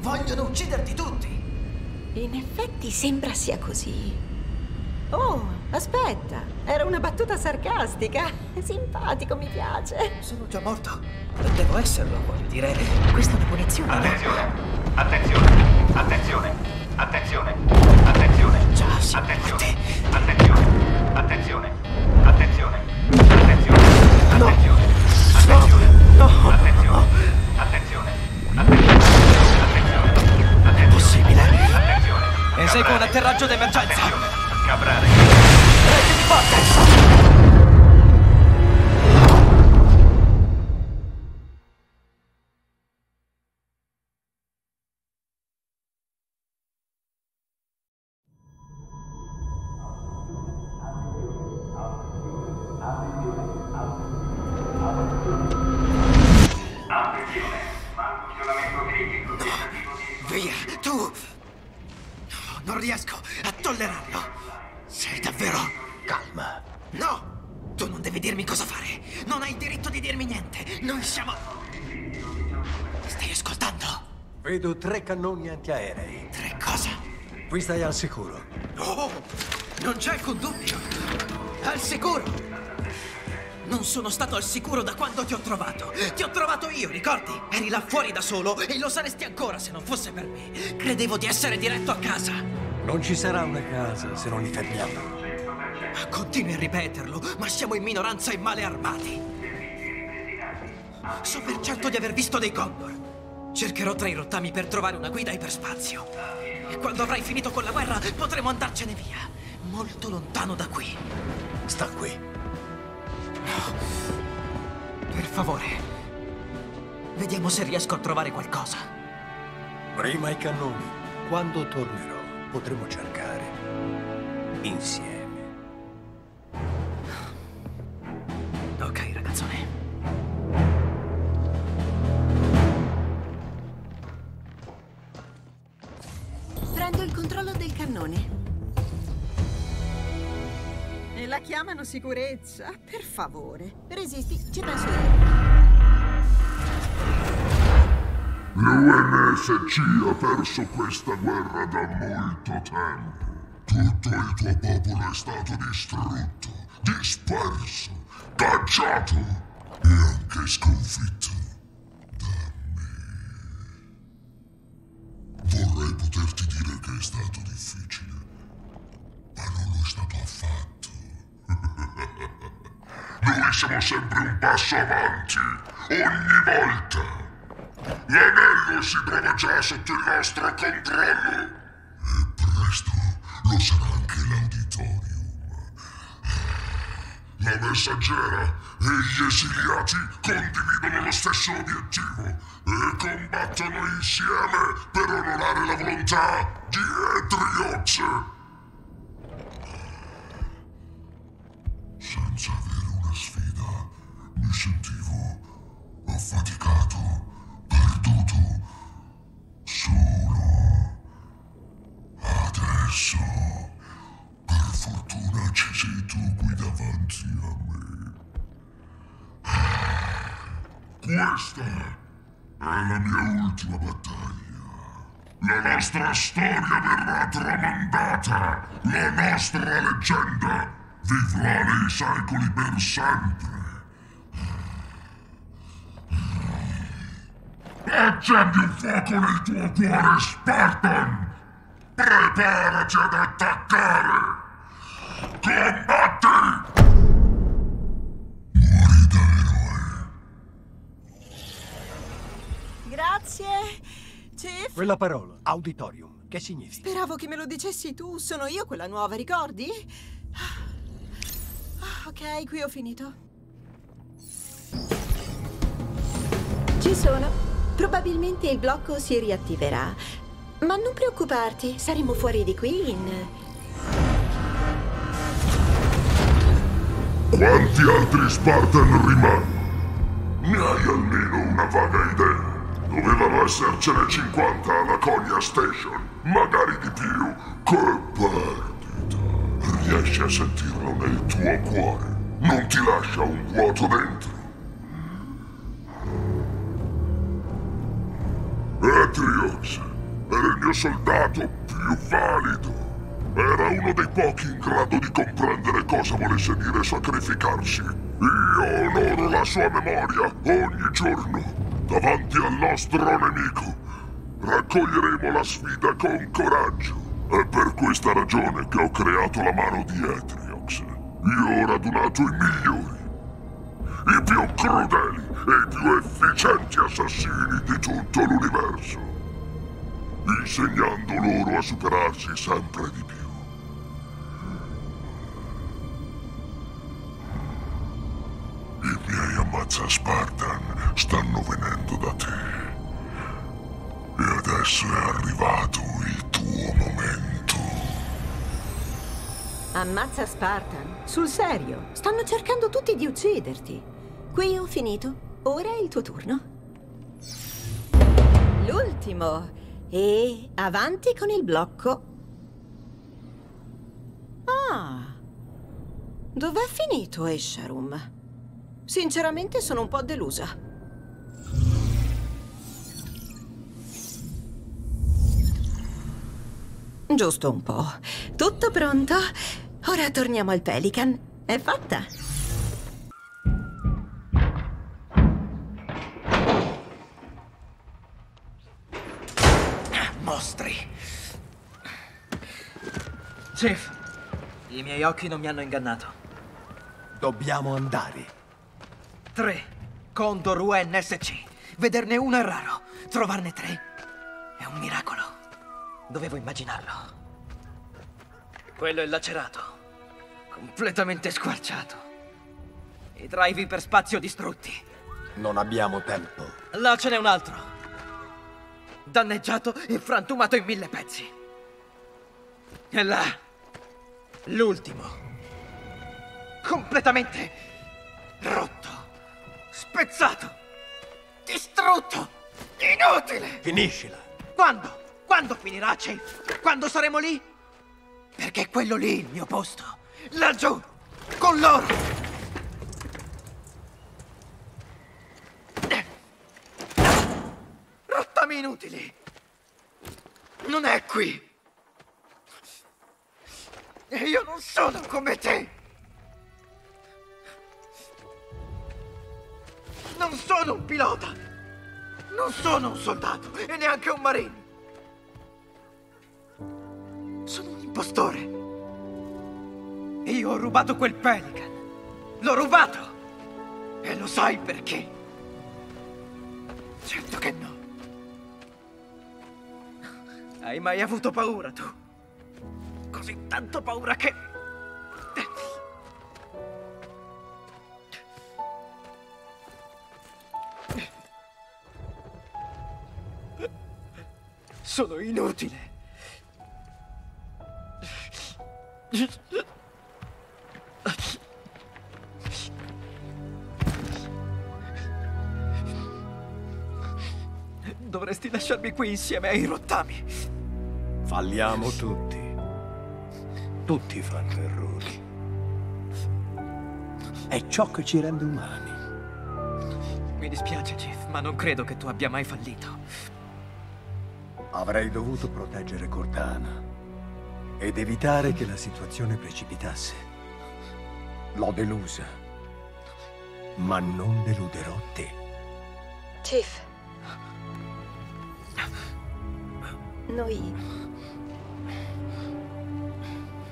[SPEAKER 5] Vogliono ucciderti tutti!
[SPEAKER 11] In effetti sembra sia così. Oh, aspetta. Era una battuta sarcastica. Simpatico, mi piace.
[SPEAKER 4] Sono già morto. Devo esserlo, voglio dire. Questa è una punizione.
[SPEAKER 17] Attenzione, attenzione, attenzione, attenzione, attenzione.
[SPEAKER 4] Già, sì.
[SPEAKER 17] Attenzione, attenzione, attenzione, attenzione, attenzione, attenzione, attenzione, attenzione, attenzione, attenzione, attenzione, attenzione.
[SPEAKER 4] Eseguo un atterraggio d'emergenza.
[SPEAKER 17] Cabrare.
[SPEAKER 4] Rete di
[SPEAKER 8] cannoni antiaerei.
[SPEAKER 5] Tre cosa?
[SPEAKER 8] Qui stai al sicuro.
[SPEAKER 5] Oh! Non c'è alcun dubbio. Al sicuro. Non sono stato al sicuro da quando ti ho trovato. Ti ho trovato io, ricordi? Eri là fuori da solo e lo saresti ancora se non fosse per me. Credevo di essere diretto a casa.
[SPEAKER 8] Non ci sarà una casa se non li fermiamo.
[SPEAKER 5] Continui a ripeterlo, ma siamo in minoranza e male armati. So per certo di aver visto dei Gondor. Cercherò tra i rottami per trovare una guida iperspazio. E quando avrai finito con la guerra potremo andarcene via. Molto lontano da qui.
[SPEAKER 8] Sta qui.
[SPEAKER 5] Per favore. Vediamo se riesco a trovare qualcosa.
[SPEAKER 8] Prima i cannoni. Quando tornerò, potremo cercare insieme.
[SPEAKER 11] Chiamano sicurezza? Per favore. Resisti, ci penso io.
[SPEAKER 7] L'UNSC ha perso questa guerra da molto tempo. Tutto il tuo popolo è stato distrutto, disperso, cacciato e anche sconfitto da me. Vorrei poterti dire che è stato difficile, ma non lo è stato affatto. Noi siamo sempre un passo avanti, ogni volta. L'anello si trova già sotto il nostro controllo. E presto lo sarà anche l'auditorium. La messaggera e gli esiliati condividono lo stesso obiettivo e combattono insieme per onorare la volontà di Etriox. Senza avere una sfida, mi sentivo affaticato, perduto, solo. Adesso, per fortuna, ci sei tu qui davanti a me. Questa è la mia ultima battaglia. La nostra storia verrà tramandata. La nostra leggenda vivrà nei secoli per sempre. Accendi un fuoco nel tuo cuore, Spartan! Preparati ad attaccare! Combatti!
[SPEAKER 11] Grazie. Chief?
[SPEAKER 8] Quella parola, auditorium, che significa?
[SPEAKER 11] Speravo che me lo dicessi tu. Sono io quella nuova, ricordi? Ah, Ok, qui ho finito. Ci sono. Probabilmente il blocco si riattiverà. Ma non preoccuparti, saremo fuori di qui in...
[SPEAKER 7] Quanti altri Spartan rimangono? Ne hai almeno una vaga idea? Dovevano essercene 50 alla Konya Station, magari di più. Che perdita! Riesci a sentirlo nel tuo cuore? Non ti lascia un vuoto dentro? Atriox era il mio soldato più valido. Era uno dei pochi in grado di comprendere cosa volesse dire sacrificarsi. Io onoro la sua memoria ogni giorno, davanti al nostro nemico. Raccoglieremo la sfida con coraggio. È per questa ragione che ho creato la mano di Etriox. Io ho radunato i migliori, i più crudeli e i più efficienti assassini di tutto l'universo, insegnando loro a superarsi sempre di più. I miei ammazza Spartan stanno venendo da te. E adesso è arrivato il tuo momento.
[SPEAKER 11] Ammazza Spartan. Sul serio. Stanno cercando tutti di ucciderti. Qui ho finito. Ora è il tuo turno. L'ultimo. E avanti con il blocco. Ah. Dov'è finito Esharum? Sinceramente sono un po' delusa. Giusto un po'. Tutto pronto? Ora torniamo al Pelican. È fatta.
[SPEAKER 5] Mostri. Chief, i miei occhi non mi hanno ingannato.
[SPEAKER 8] Dobbiamo andare.
[SPEAKER 5] Tre. Condor UNSC. Vederne uno è raro. Trovarne tre è un miracolo. Dovevo immaginarlo. Quello è lacerato. Completamente squarciato. I drive iperspazio distrutti.
[SPEAKER 8] Non abbiamo tempo.
[SPEAKER 5] Là ce n'è un altro. Danneggiato e frantumato in mille pezzi. E là, l'ultimo. Completamente rotto, spezzato, distrutto, inutile.
[SPEAKER 8] Finiscila.
[SPEAKER 5] Quando? Quando finirà, Chief? Quando saremo lì? Perché è quello lì il mio posto. Laggiù, con loro. Rottami inutili. Non è qui. E io non sono come te. Non sono un pilota. Non sono un soldato e neanche un marine. Sono un impostore. Io ho rubato quel Pelican. L'ho rubato. E lo sai perché? Certo che no. Hai mai avuto paura tu? Così tanto paura che... Sono inutile. Dovresti lasciarmi qui insieme ai rottami.
[SPEAKER 8] Falliamo tutti. Tutti fanno errori. È ciò che ci rende umani.
[SPEAKER 5] Mi dispiace, Chief, ma non credo che tu abbia mai fallito.
[SPEAKER 8] Avrei dovuto proteggere Cortana ed evitare che la situazione precipitasse. L'ho delusa, ma non deluderò te.
[SPEAKER 11] Chief. Noi...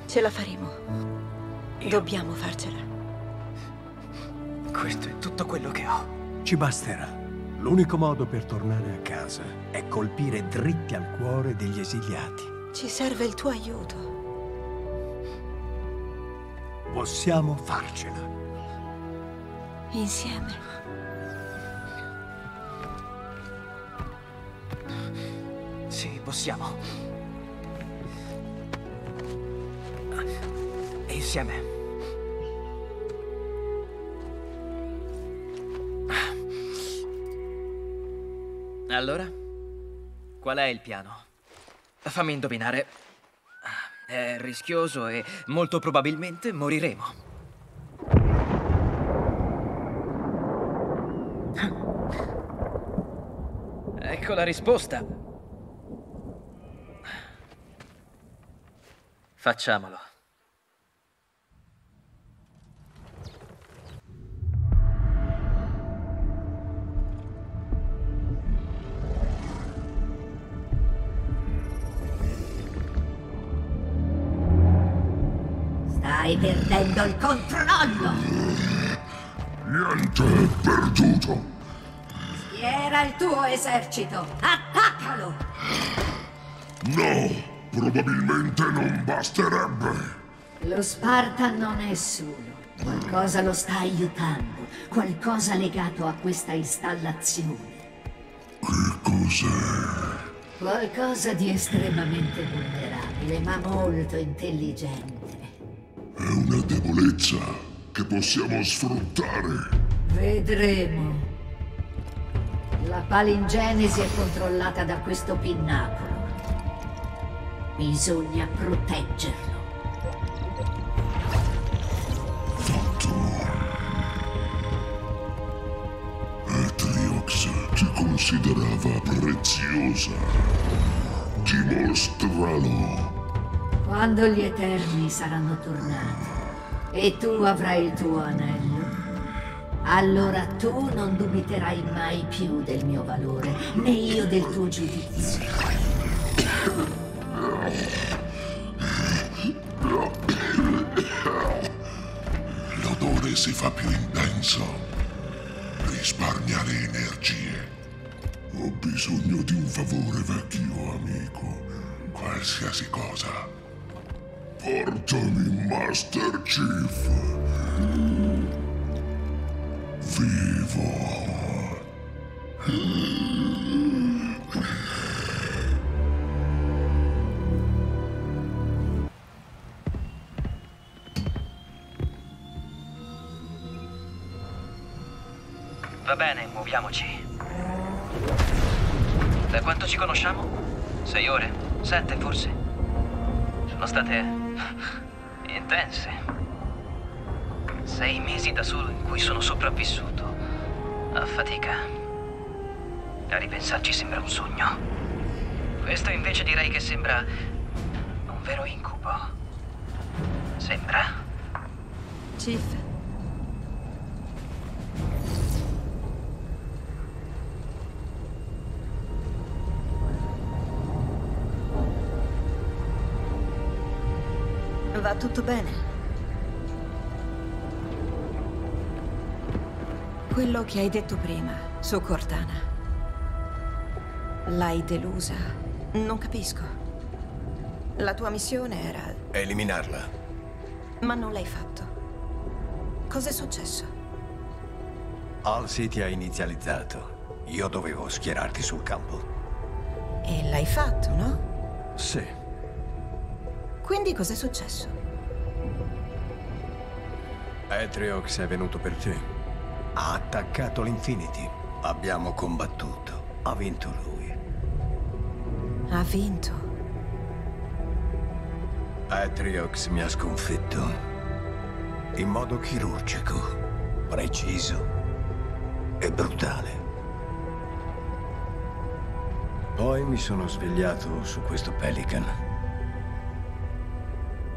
[SPEAKER 11] Ce la faremo. Dobbiamo farcela.
[SPEAKER 5] Questo è tutto quello che ho.
[SPEAKER 8] Ci basterà. L'unico modo per tornare a casa è colpire dritti al cuore degli esiliati.
[SPEAKER 11] Ci serve il tuo aiuto.
[SPEAKER 8] Possiamo farcela.
[SPEAKER 11] Insieme.
[SPEAKER 5] Sì, possiamo. Insieme. Allora? Qual è il piano? Fammi indovinare. È rischioso e molto probabilmente moriremo. Ecco la risposta.
[SPEAKER 13] Facciamolo.
[SPEAKER 16] Stai perdendo il controllo!
[SPEAKER 7] Niente è perduto.
[SPEAKER 16] Schiera il tuo esercito! Attaccalo!
[SPEAKER 7] No, probabilmente non basterebbe.
[SPEAKER 16] Lo Spartan non è solo. Qualcosa lo sta aiutando. Qualcosa legato a questa installazione.
[SPEAKER 7] Che cos'è?
[SPEAKER 16] Qualcosa di estremamente vulnerabile, ma molto intelligente.
[SPEAKER 7] È una debolezza che possiamo sfruttare.
[SPEAKER 16] Vedremo. La palingenesi è controllata da questo pinnacolo. Bisogna proteggerlo.
[SPEAKER 7] Atriox ti considerava preziosa. Dimostralo.
[SPEAKER 16] Quando gli Eterni saranno tornati e tu avrai il tuo anello, allora tu non dubiterai mai più del mio valore, né io del tuo giudizio.
[SPEAKER 7] L'odore si fa più intenso. Risparmiare energie. Ho bisogno di un favore, vecchio amico. Qualsiasi cosa. Portami Master Chief. Vivo.
[SPEAKER 13] Va bene, muoviamoci. Da quanto ci conosciamo? Sei ore? Sette, forse? Sono state... intense. Sei mesi da solo in cui sono sopravvissuto. A fatica. A ripensarci sembra un sogno. Questo invece direi che sembra... un vero incubo. Sembra.
[SPEAKER 11] Chief, va tutto bene? Quello che hai detto prima su Cortana. L'hai delusa? Non capisco. La tua missione era...
[SPEAKER 8] Eliminarla.
[SPEAKER 11] Ma non l'hai fatto. Cos'è successo?
[SPEAKER 8] Halsey ti ha inizializzato. Io dovevo schierarti sul campo.
[SPEAKER 11] E l'hai fatto, no?
[SPEAKER 8] Sì.
[SPEAKER 11] Quindi cos'è successo?
[SPEAKER 8] Atriox è venuto per te. Ha attaccato l'Infinity. Abbiamo combattuto. Ha vinto lui.
[SPEAKER 11] Ha vinto.
[SPEAKER 8] Atriox mi ha sconfitto. In modo chirurgico, preciso e brutale. Poi mi sono svegliato su questo Pelican.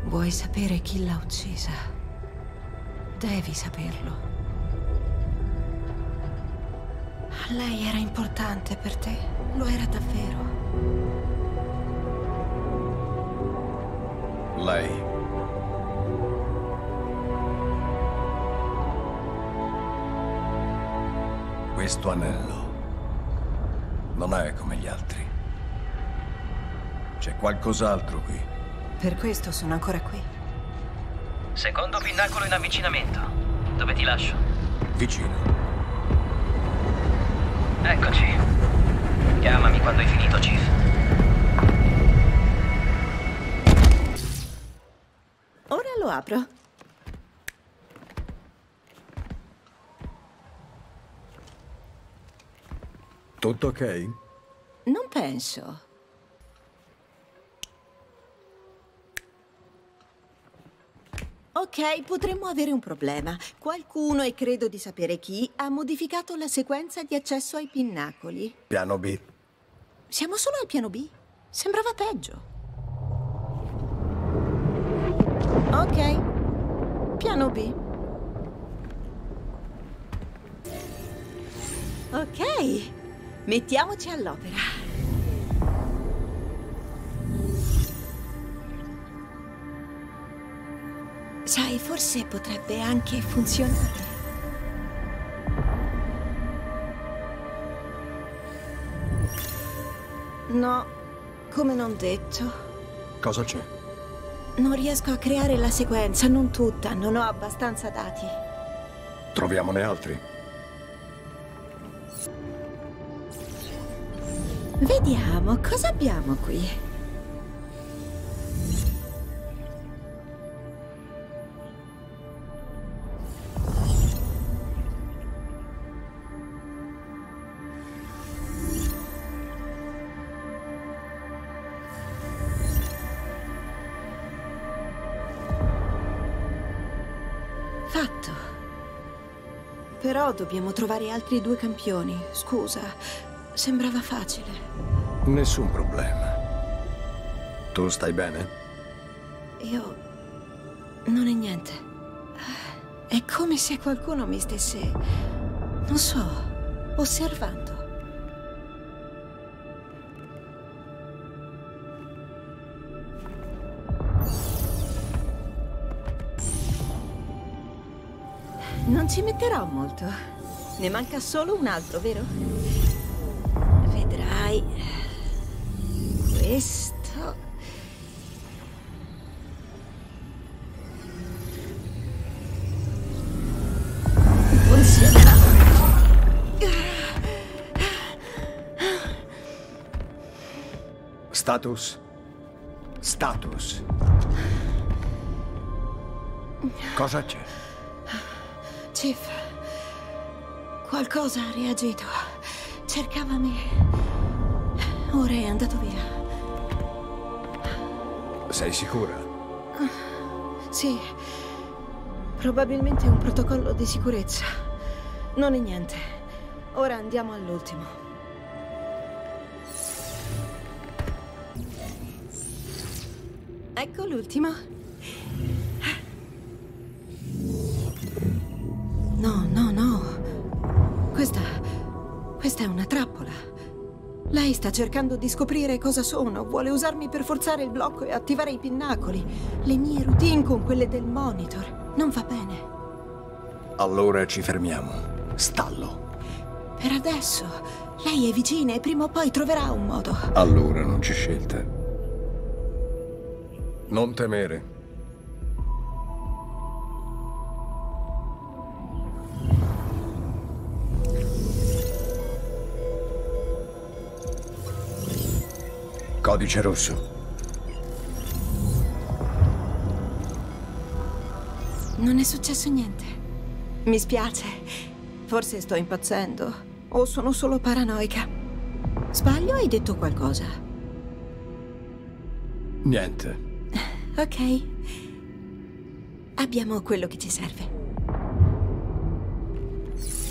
[SPEAKER 11] Vuoi sapere chi l'ha uccisa? Devi saperlo. Lei era importante per te. Lo era davvero.
[SPEAKER 8] Lei. Questo anello non è come gli altri. C'è qualcos'altro qui.
[SPEAKER 11] Per questo sono ancora qui.
[SPEAKER 13] Secondo pinnacolo in avvicinamento. Dove ti lascio?
[SPEAKER 8] Vicino.
[SPEAKER 13] Eccoci. Chiamami quando hai finito, Chief.
[SPEAKER 11] Ora lo apro.
[SPEAKER 8] Tutto ok?
[SPEAKER 11] Non penso. Ok, potremmo avere un problema. Qualcuno, e credo di sapere chi, ha modificato la sequenza di accesso ai pinnacoli.
[SPEAKER 8] Piano B.
[SPEAKER 11] Siamo solo al piano B. Sembrava peggio. Ok. Piano B. Ok. Mettiamoci all'opera. Sai, forse potrebbe anche funzionare. No, come non detto.
[SPEAKER 8] Cosa c'è?
[SPEAKER 11] Non riesco a creare la sequenza, non tutta, non ho abbastanza dati.
[SPEAKER 8] Troviamone altri.
[SPEAKER 11] Vediamo, cosa abbiamo qui? Però dobbiamo trovare altri due campioni. Scusa, sembrava facile.
[SPEAKER 8] Nessun problema. Tu stai bene?
[SPEAKER 11] Io... non è niente. È come se qualcuno mi stesse... non so, osservando. Non ci metterò molto. Ne manca solo un altro, vero? Vedrai. Questo. Funzionerà.
[SPEAKER 8] Status. Status. Cosa c'è?
[SPEAKER 11] Chief, qualcosa ha reagito. Cercava me. Ora è andato via.
[SPEAKER 8] Sei sicura?
[SPEAKER 11] Sì, probabilmente un protocollo di sicurezza. Non è niente. Ora andiamo all'ultimo. Ecco l'ultimo. Sta cercando di scoprire cosa sono. Vuole usarmi per forzare il blocco e attivare i pinnacoli. Le mie routine con quelle del monitor. Non va bene.
[SPEAKER 8] Allora ci fermiamo. Stallo.
[SPEAKER 11] Per adesso. Lei è vicina e prima o poi troverà un modo.
[SPEAKER 8] Allora non c'è scelta. Non temere. Codice rosso.
[SPEAKER 11] Non è successo niente. Mi spiace. Forse sto impazzendo. O sono solo paranoica. Sbaglio hai detto qualcosa?
[SPEAKER 8] Niente.
[SPEAKER 11] Ok. Abbiamo quello che ci serve.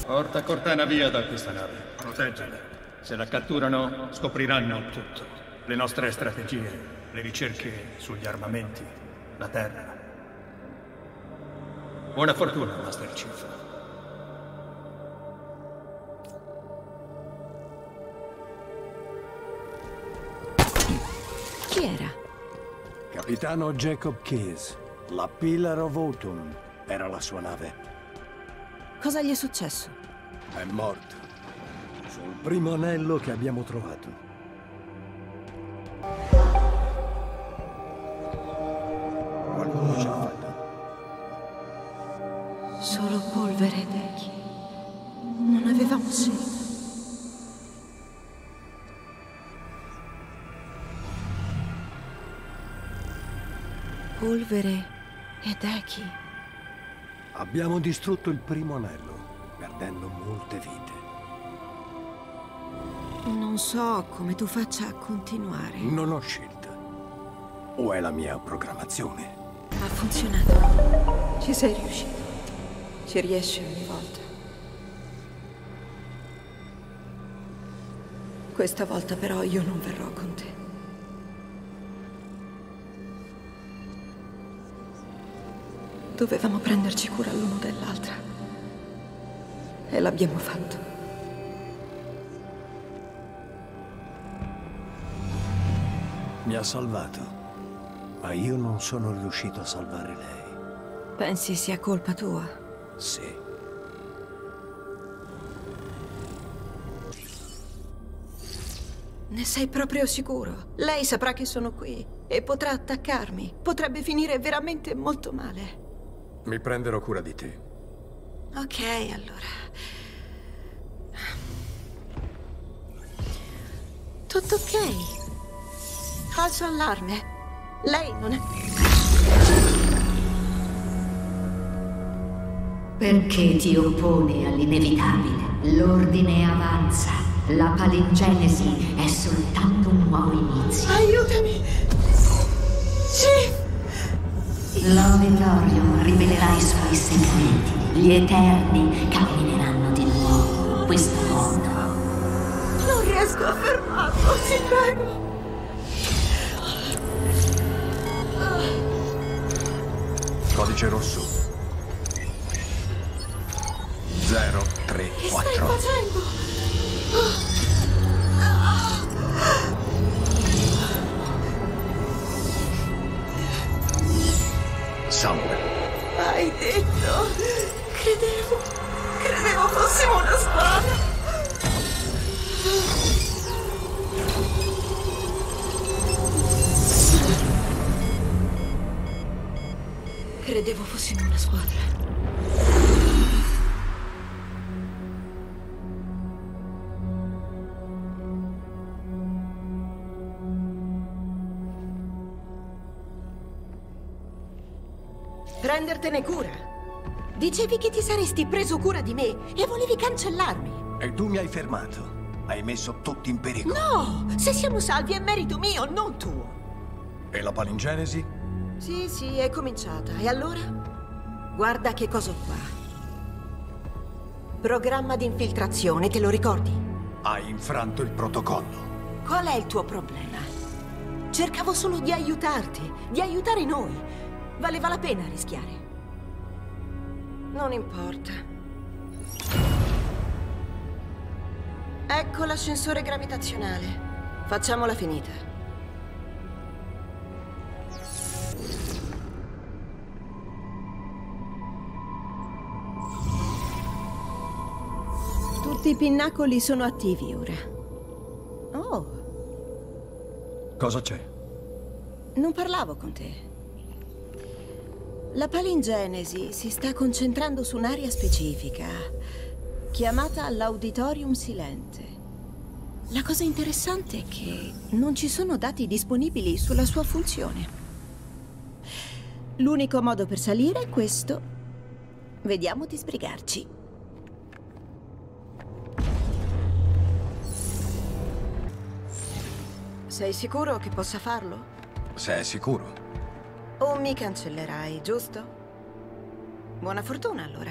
[SPEAKER 18] Porta Cortana via da questa nave. Proteggela. Se la catturano, scopriranno tutto. Le nostre strategie, le ricerche sugli armamenti, la terra. Buona fortuna, Master Chief.
[SPEAKER 11] Chi era?
[SPEAKER 8] Capitano Jacob Keyes. La Pillar of Autumn era la sua nave.
[SPEAKER 11] Cosa gli è successo?
[SPEAKER 8] È morto. Sul primo anello che abbiamo trovato.
[SPEAKER 11] Polvere. Non avevamo sete. Polvere ed echi.
[SPEAKER 8] Abbiamo distrutto il primo anello, perdendo molte vite.
[SPEAKER 11] Non so come tu faccia a continuare.
[SPEAKER 8] Non ho scelta. O è la mia programmazione?
[SPEAKER 11] Ha funzionato. Ci sei riuscito. Ci riesci ogni volta. Questa volta però io non verrò con te. Dovevamo prenderci cura l'uno dell'altra. E l'abbiamo fatto.
[SPEAKER 8] Mi ha salvato, ma io non sono riuscito a salvare lei.
[SPEAKER 11] Pensi sia colpa tua?
[SPEAKER 8] Sì.
[SPEAKER 11] Ne sei proprio sicuro? Lei saprà che sono qui e potrà attaccarmi. Potrebbe finire veramente molto male.
[SPEAKER 8] Mi prenderò cura di te.
[SPEAKER 11] Ok, allora. Tutto ok. Falso allarme. Lei non è...
[SPEAKER 16] Perché ti opponi all'inevitabile? L'ordine avanza. La palingenesi è soltanto un nuovo inizio.
[SPEAKER 11] Aiutami! Sì!
[SPEAKER 16] L'auditorium rivelerà i suoi segreti. Gli Eterni cammineranno di nuovo questo mondo.
[SPEAKER 11] Non riesco a fermarlo, ti prego.
[SPEAKER 8] Codice rosso. 0, 3,
[SPEAKER 11] Che stai
[SPEAKER 8] 4.
[SPEAKER 11] facendo?
[SPEAKER 8] Samuel.
[SPEAKER 11] Hai detto. Credevo. Credevo fossimo una squadra. Credevo fossimo una squadra. Prendertene cura. Dicevi che ti saresti preso cura di me e volevi cancellarmi.
[SPEAKER 8] E tu mi hai fermato. Hai messo tutti in pericolo.
[SPEAKER 11] No! Se siamo salvi è merito mio, non tuo.
[SPEAKER 8] E la palingenesi?
[SPEAKER 11] Sì, sì, è cominciata. E allora? Guarda che cosa ho qua. Programma di infiltrazione, te lo ricordi?
[SPEAKER 8] Hai infranto il protocollo.
[SPEAKER 11] Qual è il tuo problema? Cercavo solo di aiutarti, di aiutare noi. Valeva la pena rischiare. Non importa. Ecco l'ascensore gravitazionale. Facciamola finita. Tutti i pinnacoli sono attivi ora. Oh,
[SPEAKER 8] Cosa c'è?
[SPEAKER 11] non parlavo con te. La palingenesi si sta concentrando su un'area specifica, chiamata l'Auditorium Silente. La cosa interessante è che non ci sono dati disponibili sulla sua funzione. L'unico modo per salire è questo. Vediamo di sbrigarci. Sei sicuro che possa farlo?
[SPEAKER 8] Se è sicuro.
[SPEAKER 11] O mi cancellerai, giusto? Buona fortuna allora.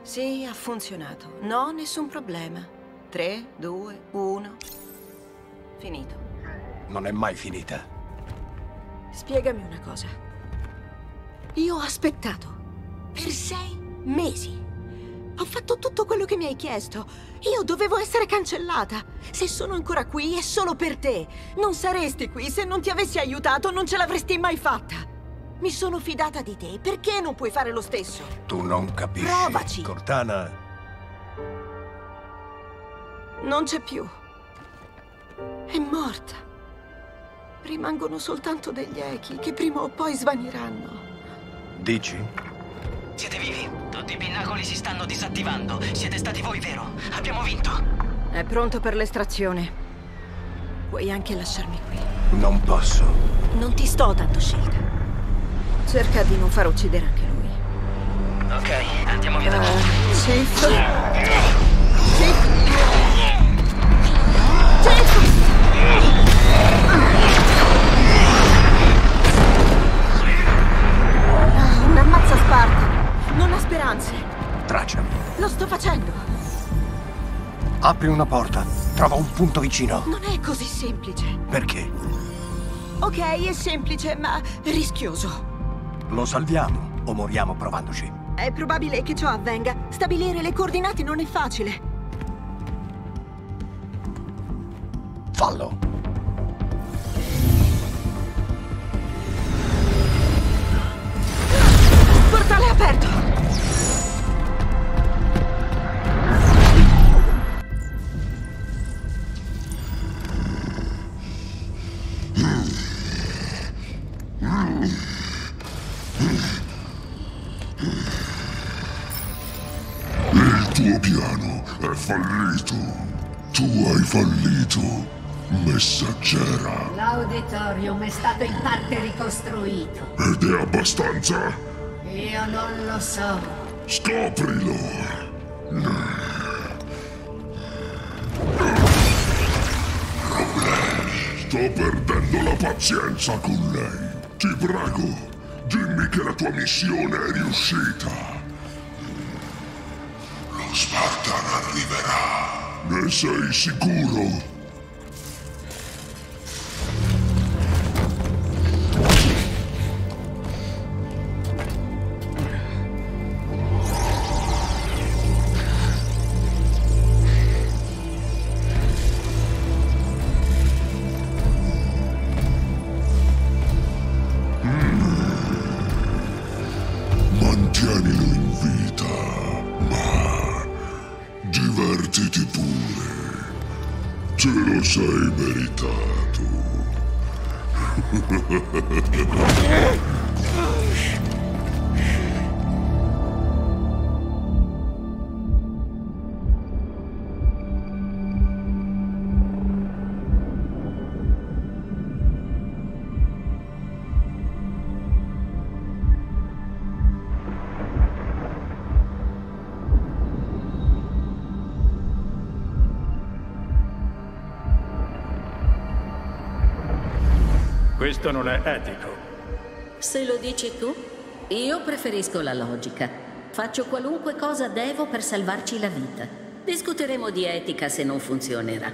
[SPEAKER 11] Sì, ha funzionato. No, nessun problema. 3, 2, 1. Finito.
[SPEAKER 8] Non è mai finita.
[SPEAKER 11] Spiegami una cosa. Io ho aspettato per sei mesi. Ho fatto tutto quello che mi hai chiesto. Io dovevo essere cancellata. Se sono ancora qui è solo per te. Non saresti qui se non ti avessi aiutato, non ce l'avresti mai fatta. Mi sono fidata di te. Perché non puoi fare lo stesso?
[SPEAKER 8] Tu non capisci.
[SPEAKER 11] Provaci.
[SPEAKER 8] Cortana,
[SPEAKER 11] Non c'è più. È morta. Rimangono soltanto degli echi che prima o poi svaniranno.
[SPEAKER 8] Dici?
[SPEAKER 13] Siete vivi? Tutti i pinnacoli si stanno disattivando. Siete stati voi, vero? Abbiamo vinto.
[SPEAKER 11] È pronto per l'estrazione. Puoi anche lasciarmi qui.
[SPEAKER 8] Non posso.
[SPEAKER 11] Non ti sto dando scelta. Cerca di non far uccidere anche lui.
[SPEAKER 13] Ok, andiamo via da qui.
[SPEAKER 11] Uh, Chief. Chief. Chief. Ammazza Spartan. Non coordinanze.
[SPEAKER 8] Tracciami.
[SPEAKER 11] Lo sto facendo.
[SPEAKER 8] Apri una porta. Trova un punto vicino.
[SPEAKER 11] Non è così semplice.
[SPEAKER 8] Perché?
[SPEAKER 11] Ok, è semplice, ma rischioso.
[SPEAKER 8] Lo salviamo o moriamo provandoci?
[SPEAKER 11] È probabile che ciò avvenga. Stabilire le coordinate non è facile.
[SPEAKER 8] Fallo.
[SPEAKER 11] Portale aperto!
[SPEAKER 7] Il tuo piano è fallito. Tu hai fallito, messaggera.
[SPEAKER 16] L'auditorium è stato in parte ricostruito.
[SPEAKER 7] Ed è abbastanza?
[SPEAKER 16] Io non lo so.
[SPEAKER 7] Scoprilo. Sto perdendo la pazienza con lei. Ti prego, dimmi che la tua missione è riuscita. Lo Spartan arriverà. Ne sei sicuro? Sei meritato.
[SPEAKER 18] non è etico.
[SPEAKER 12] Se lo dici tu, io preferisco la logica. Faccio qualunque cosa devo per salvarci la vita. Discuteremo di etica se non funzionerà.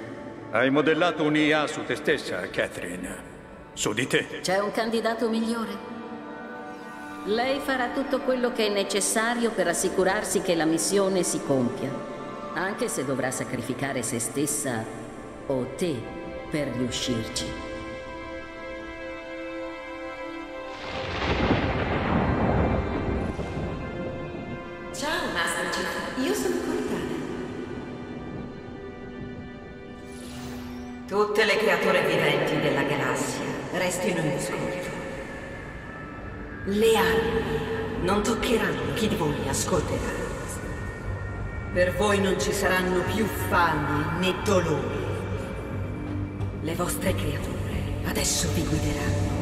[SPEAKER 18] Hai modellato un'IA su te stessa, Catherine. Su di te.
[SPEAKER 12] C'è un candidato migliore? Lei farà tutto quello che è necessario per assicurarsi che la missione si compia, anche se dovrà sacrificare se stessa o te per riuscirci.
[SPEAKER 11] Le armi non toccheranno chi di voi ascolterà. Per voi non ci saranno più fame né dolori. Le vostre creature adesso vi guideranno.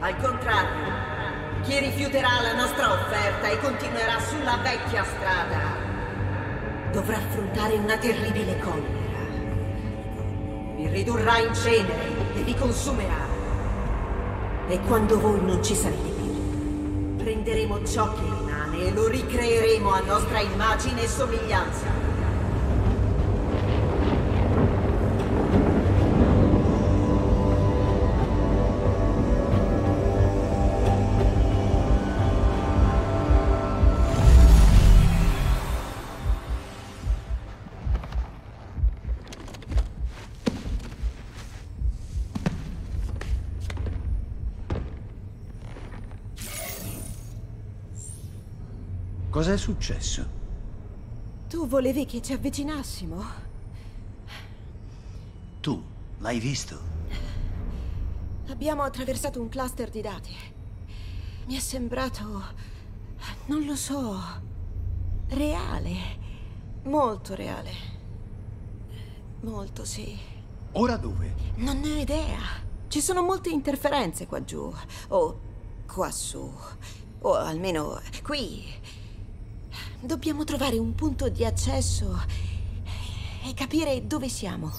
[SPEAKER 11] Al contrario, chi rifiuterà la nostra offerta e continuerà sulla vecchia strada dovrà affrontare una terribile collera. Vi ridurrà in cenere e vi consumerà. E quando voi non ci sarete più, prenderemo ciò che rimane e lo ricreeremo a nostra immagine e somiglianza.
[SPEAKER 8] Cos'è successo?
[SPEAKER 11] Tu volevi che ci avvicinassimo?
[SPEAKER 8] Tu l'hai visto?
[SPEAKER 11] Abbiamo attraversato un cluster di dati. Mi è sembrato... non lo so... reale. Molto reale. Molto, sì.
[SPEAKER 8] Ora dove?
[SPEAKER 11] Non ne ho idea. Ci sono molte interferenze qua giù. O qua su. O almeno qui. Dobbiamo trovare un punto di accesso e capire dove siamo.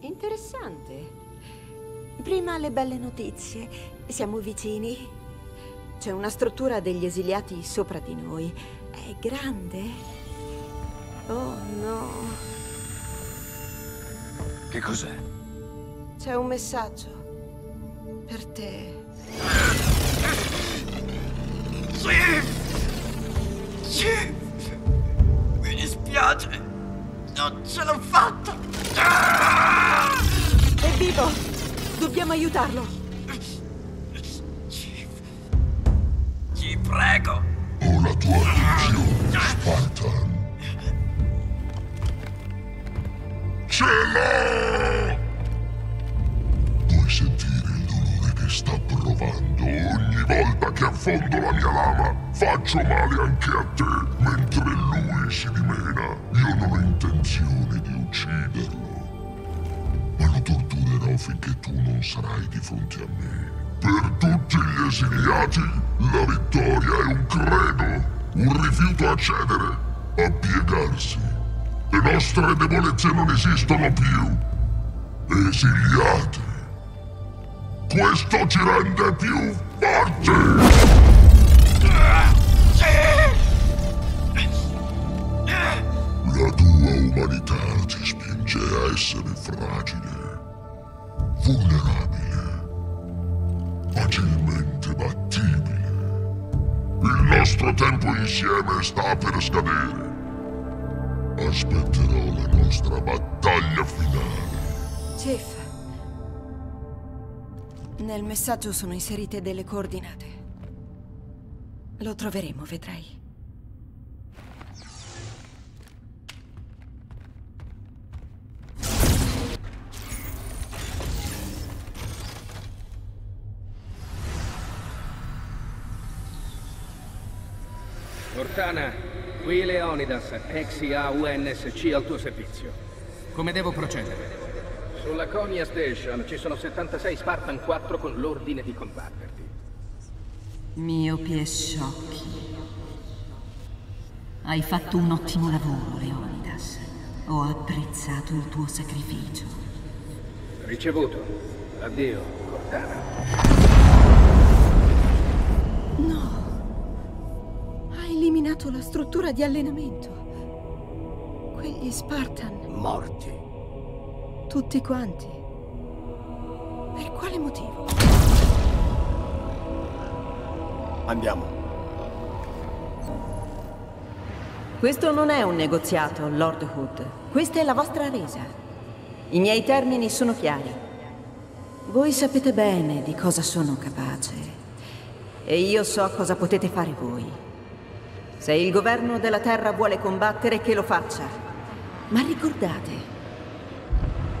[SPEAKER 11] Interessante. Prima le belle notizie. Siamo vicini. C'è una struttura degli esiliati sopra di noi. È grande. Oh no.
[SPEAKER 8] Che cos'è?
[SPEAKER 11] C'è un messaggio. Per te.
[SPEAKER 5] Mi dispiace. Non ce l'ho fatta.
[SPEAKER 11] Dobbiamo aiutarlo!
[SPEAKER 5] Ti prego.
[SPEAKER 7] Ho la tua attenzione, Spartan. Ce l'ho! Puoi sentire il dolore che sta provando ogni volta che affondo la mia lama. Faccio male anche a te, fronte a me. Per tutti gli esiliati, la vittoria è un credo, un rifiuto a cedere, a piegarsi. Le nostre debolezze non esistono più. Esiliate. Questo ci rende più forti. La tua umanità ti spinge a essere fragile, nostro tempo insieme sta per scadere. Aspetterò la nostra battaglia finale.
[SPEAKER 11] Chief. Nel messaggio sono inserite delle coordinate. Lo troveremo, vedrai.
[SPEAKER 19] Qui Leonidas, ex UNSC al tuo servizio. Come devo procedere? Sulla Konya Station ci sono 76 Spartan 4 con l'ordine di combatterti.
[SPEAKER 16] Miopi e sciocchi. Hai fatto un ottimo lavoro, Leonidas. Ho apprezzato il tuo sacrificio.
[SPEAKER 19] Ricevuto. Addio, Cortana.
[SPEAKER 11] No. Ha eliminato la struttura di allenamento. Quegli Spartan,
[SPEAKER 8] Morti.
[SPEAKER 11] tutti quanti. Per quale motivo?
[SPEAKER 8] Andiamo.
[SPEAKER 20] Questo non è un negoziato, Lord Hood. Questa è la vostra resa. I miei termini sono chiari. Voi sapete bene di cosa sono capace. E io so cosa potete fare voi. Se il governo della Terra vuole combattere, che lo faccia. Ma ricordate,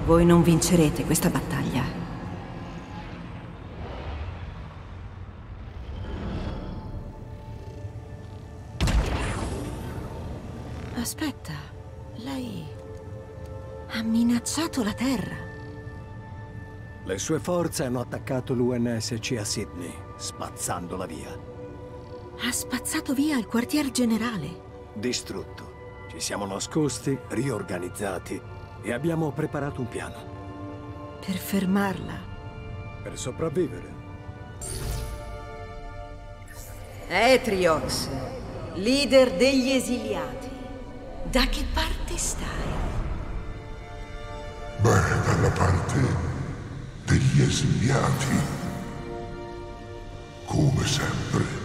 [SPEAKER 20] voi non vincerete questa battaglia.
[SPEAKER 11] Aspetta, lei ha minacciato la Terra.
[SPEAKER 8] Le sue forze hanno attaccato l'UNSC a Sydney, spazzandola via.
[SPEAKER 11] Ha spazzato via il quartier generale.
[SPEAKER 8] Distrutto. Ci siamo nascosti, riorganizzati e abbiamo preparato un piano.
[SPEAKER 11] Per fermarla.
[SPEAKER 8] Per sopravvivere.
[SPEAKER 20] Etriox, leader degli esiliati. Da che parte stai?
[SPEAKER 7] Beh, dalla parte degli esiliati. Come sempre.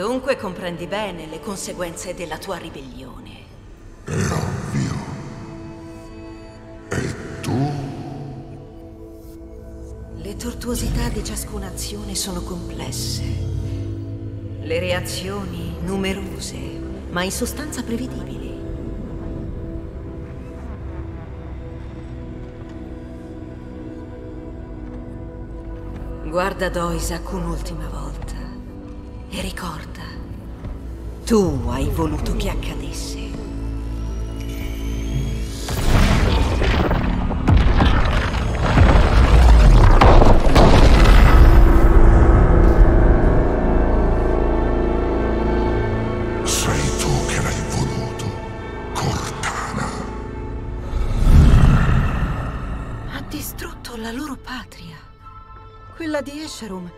[SPEAKER 20] Dunque comprendi bene le conseguenze della tua ribellione.
[SPEAKER 7] È ovvio. E tu?
[SPEAKER 20] Le tortuosità di ciascuna azione sono complesse. Le reazioni numerose, ma in sostanza prevedibili. Guarda Doisak un'ultima volta e ricorda, tu hai voluto che accadesse.
[SPEAKER 7] distrutto la loro patria,
[SPEAKER 11] quella di Escherum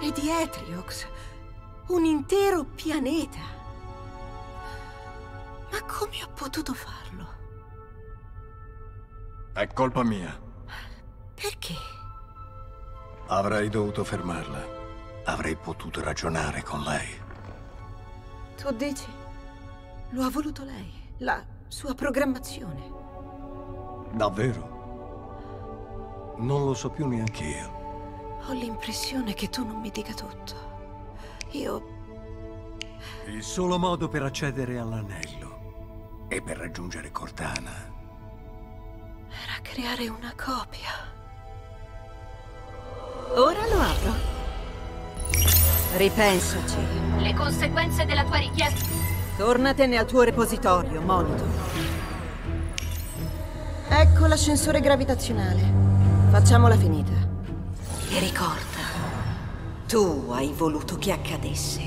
[SPEAKER 11] e di Etriox. Un intero pianeta. Ma come ho potuto farlo?
[SPEAKER 8] È colpa mia.
[SPEAKER 11] Perché?
[SPEAKER 8] Avrei dovuto fermarla. Avrei potuto ragionare con lei.
[SPEAKER 11] Tu dici? Lo ha voluto lei, la sua programmazione.
[SPEAKER 8] Davvero? Non lo so più neanche io.
[SPEAKER 11] Ho l'impressione che tu non mi dica tutto. Io...
[SPEAKER 8] Il solo modo per accedere all'anello e per raggiungere Cortana
[SPEAKER 11] era creare una copia.
[SPEAKER 20] Ora lo apro. Ripensaci.
[SPEAKER 1] Le conseguenze della tua richiesta...
[SPEAKER 20] Tornatene al tuo repositorio, Monitor. Ecco l'ascensore gravitazionale. Facciamola finita. E ricorda, tu hai voluto che accadesse.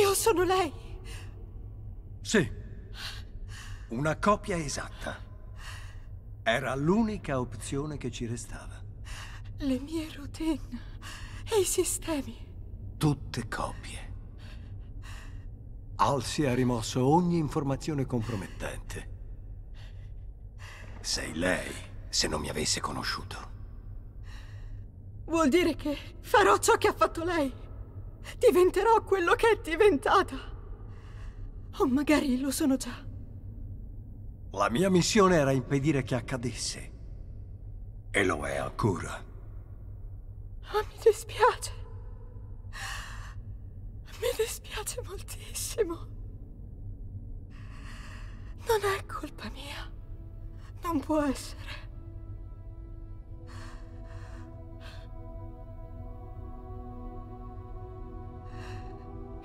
[SPEAKER 11] Io sono lei.
[SPEAKER 8] Sì. Una copia esatta. Era l'unica opzione che ci restava.
[SPEAKER 11] Le mie routine e i sistemi.
[SPEAKER 8] Tutte copie. Alsi ha rimosso ogni informazione compromettente. Sei lei, se non mi avesse conosciuto.
[SPEAKER 11] Vuol dire che farò ciò che ha fatto lei. Diventerò quello che è diventata. O magari lo sono già.
[SPEAKER 8] La mia missione era impedire che accadesse. E lo è ancora.
[SPEAKER 11] Ah, mi dispiace. Mi dispiace moltissimo. Non è colpa mia. Non può essere.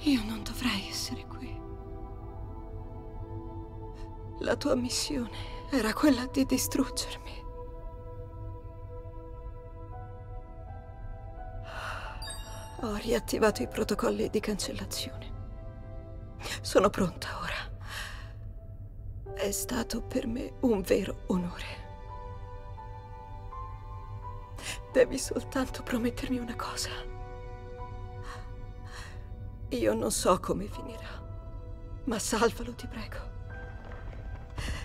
[SPEAKER 11] Io non dovrei essere qui. La tua missione era quella di distruggermi. Ho riattivato i protocolli di cancellazione. Sono pronta ora. È stato per me un vero onore. Devi soltanto promettermi una cosa. Io non so come finirà, ma salvalo, ti prego.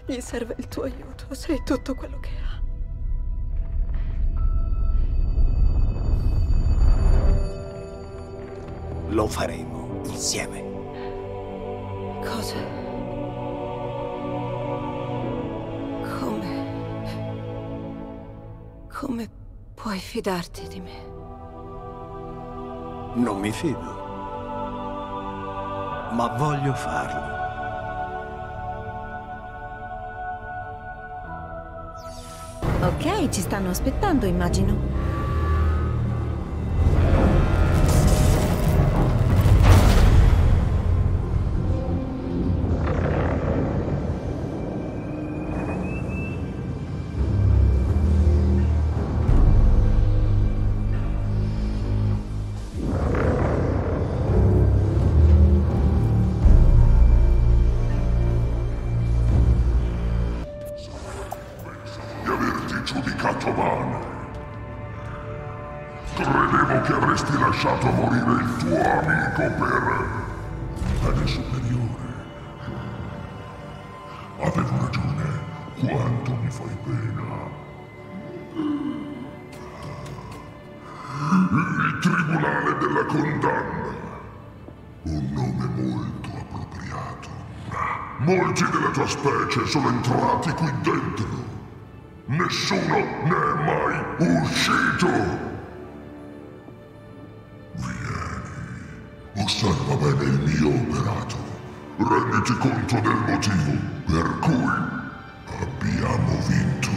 [SPEAKER 11] Gli serve il tuo aiuto, sei tutto quello che ha.
[SPEAKER 8] Lo faremo insieme.
[SPEAKER 11] Cosa? Come? Come puoi fidarti di me?
[SPEAKER 8] Non mi fido. Ma voglio farlo.
[SPEAKER 20] Ok, ci stanno aspettando, immagino.
[SPEAKER 7] Specie sono entrati qui dentro. Nessuno ne è mai uscito. Vieni, osserva bene il mio operato. Renditi conto del motivo per cui abbiamo vinto.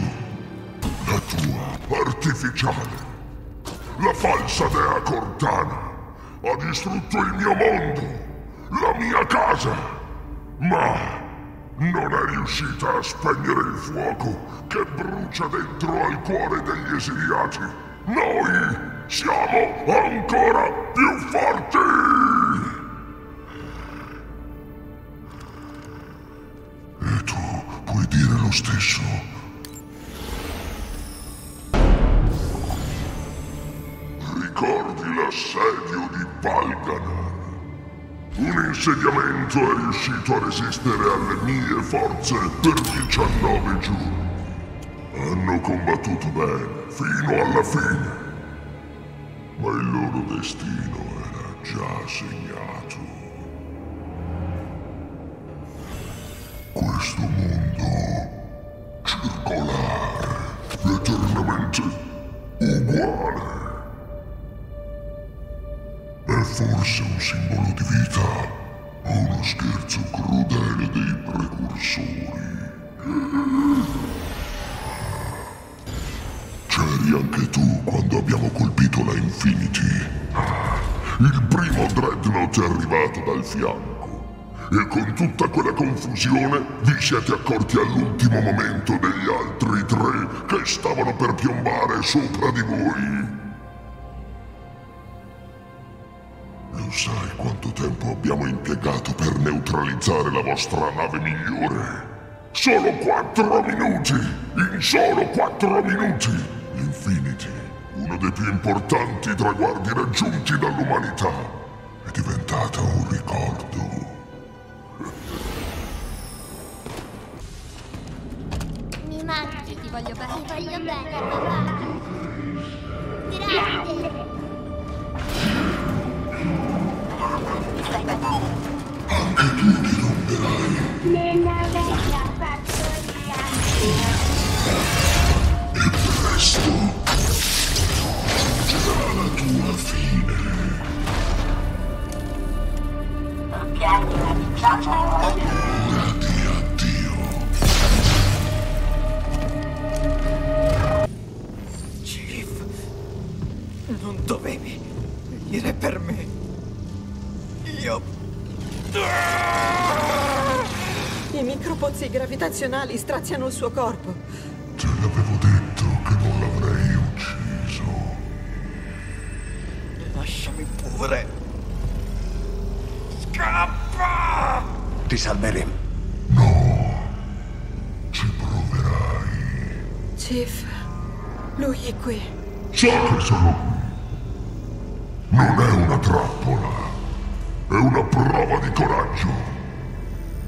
[SPEAKER 7] La tua artificiale, la falsa dea Cortana, ha distrutto il mio mondo, fuoco che brucia dentro al cuore degli esiliati. Noi siamo ancora più forti! E tu puoi dire lo stesso? Ricordi l'assedio di Balganar? Un insediamento è riuscito a resistere alle mie forze per 19 giorni. Hanno combattuto bene, fino alla fine. Ma il loro destino era già segnato. Questo mondo È arrivato dal fianco. E con tutta quella confusione vi siete accorti all'ultimo momento degli altri tre che stavano per piombare sopra di voi. Lo sai quanto tempo abbiamo impiegato per neutralizzare la vostra nave migliore? Solo quattro minuti! In solo quattro minuti! L'Infinity, uno dei più importanti traguardi raggiunti dall'umanità, è diventata un ricordo.
[SPEAKER 3] Mi manchi. Ti voglio bene. Ti voglio bene, papà. Grazie. Nella vecchia fattoria.
[SPEAKER 7] Presto giungerà la tua fine.
[SPEAKER 20] Gravitazionali straziano il suo corpo.
[SPEAKER 7] Te l'avevo detto che non l'avrei ucciso.
[SPEAKER 4] Lasciami pure. Scappa!
[SPEAKER 8] Ti salveremo.
[SPEAKER 20] Chief, lui è qui.
[SPEAKER 7] So che sono qui. Non è una trappola. È una prova di coraggio.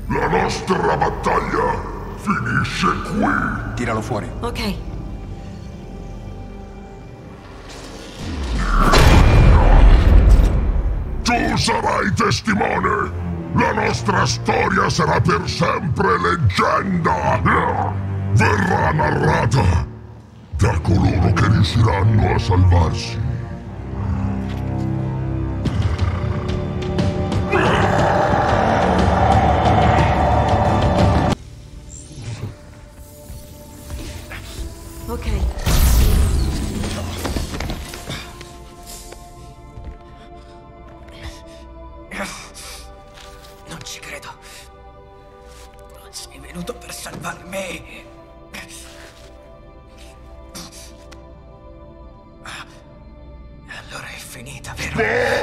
[SPEAKER 7] La nostra battaglia finisce qui.
[SPEAKER 8] Tiralo fuori.
[SPEAKER 20] Ok.
[SPEAKER 7] Tu sarai testimone. La nostra storia sarà per sempre leggenda. Verrà narrata da coloro che riusciranno a salvarsi.
[SPEAKER 5] Allora è finita, vero?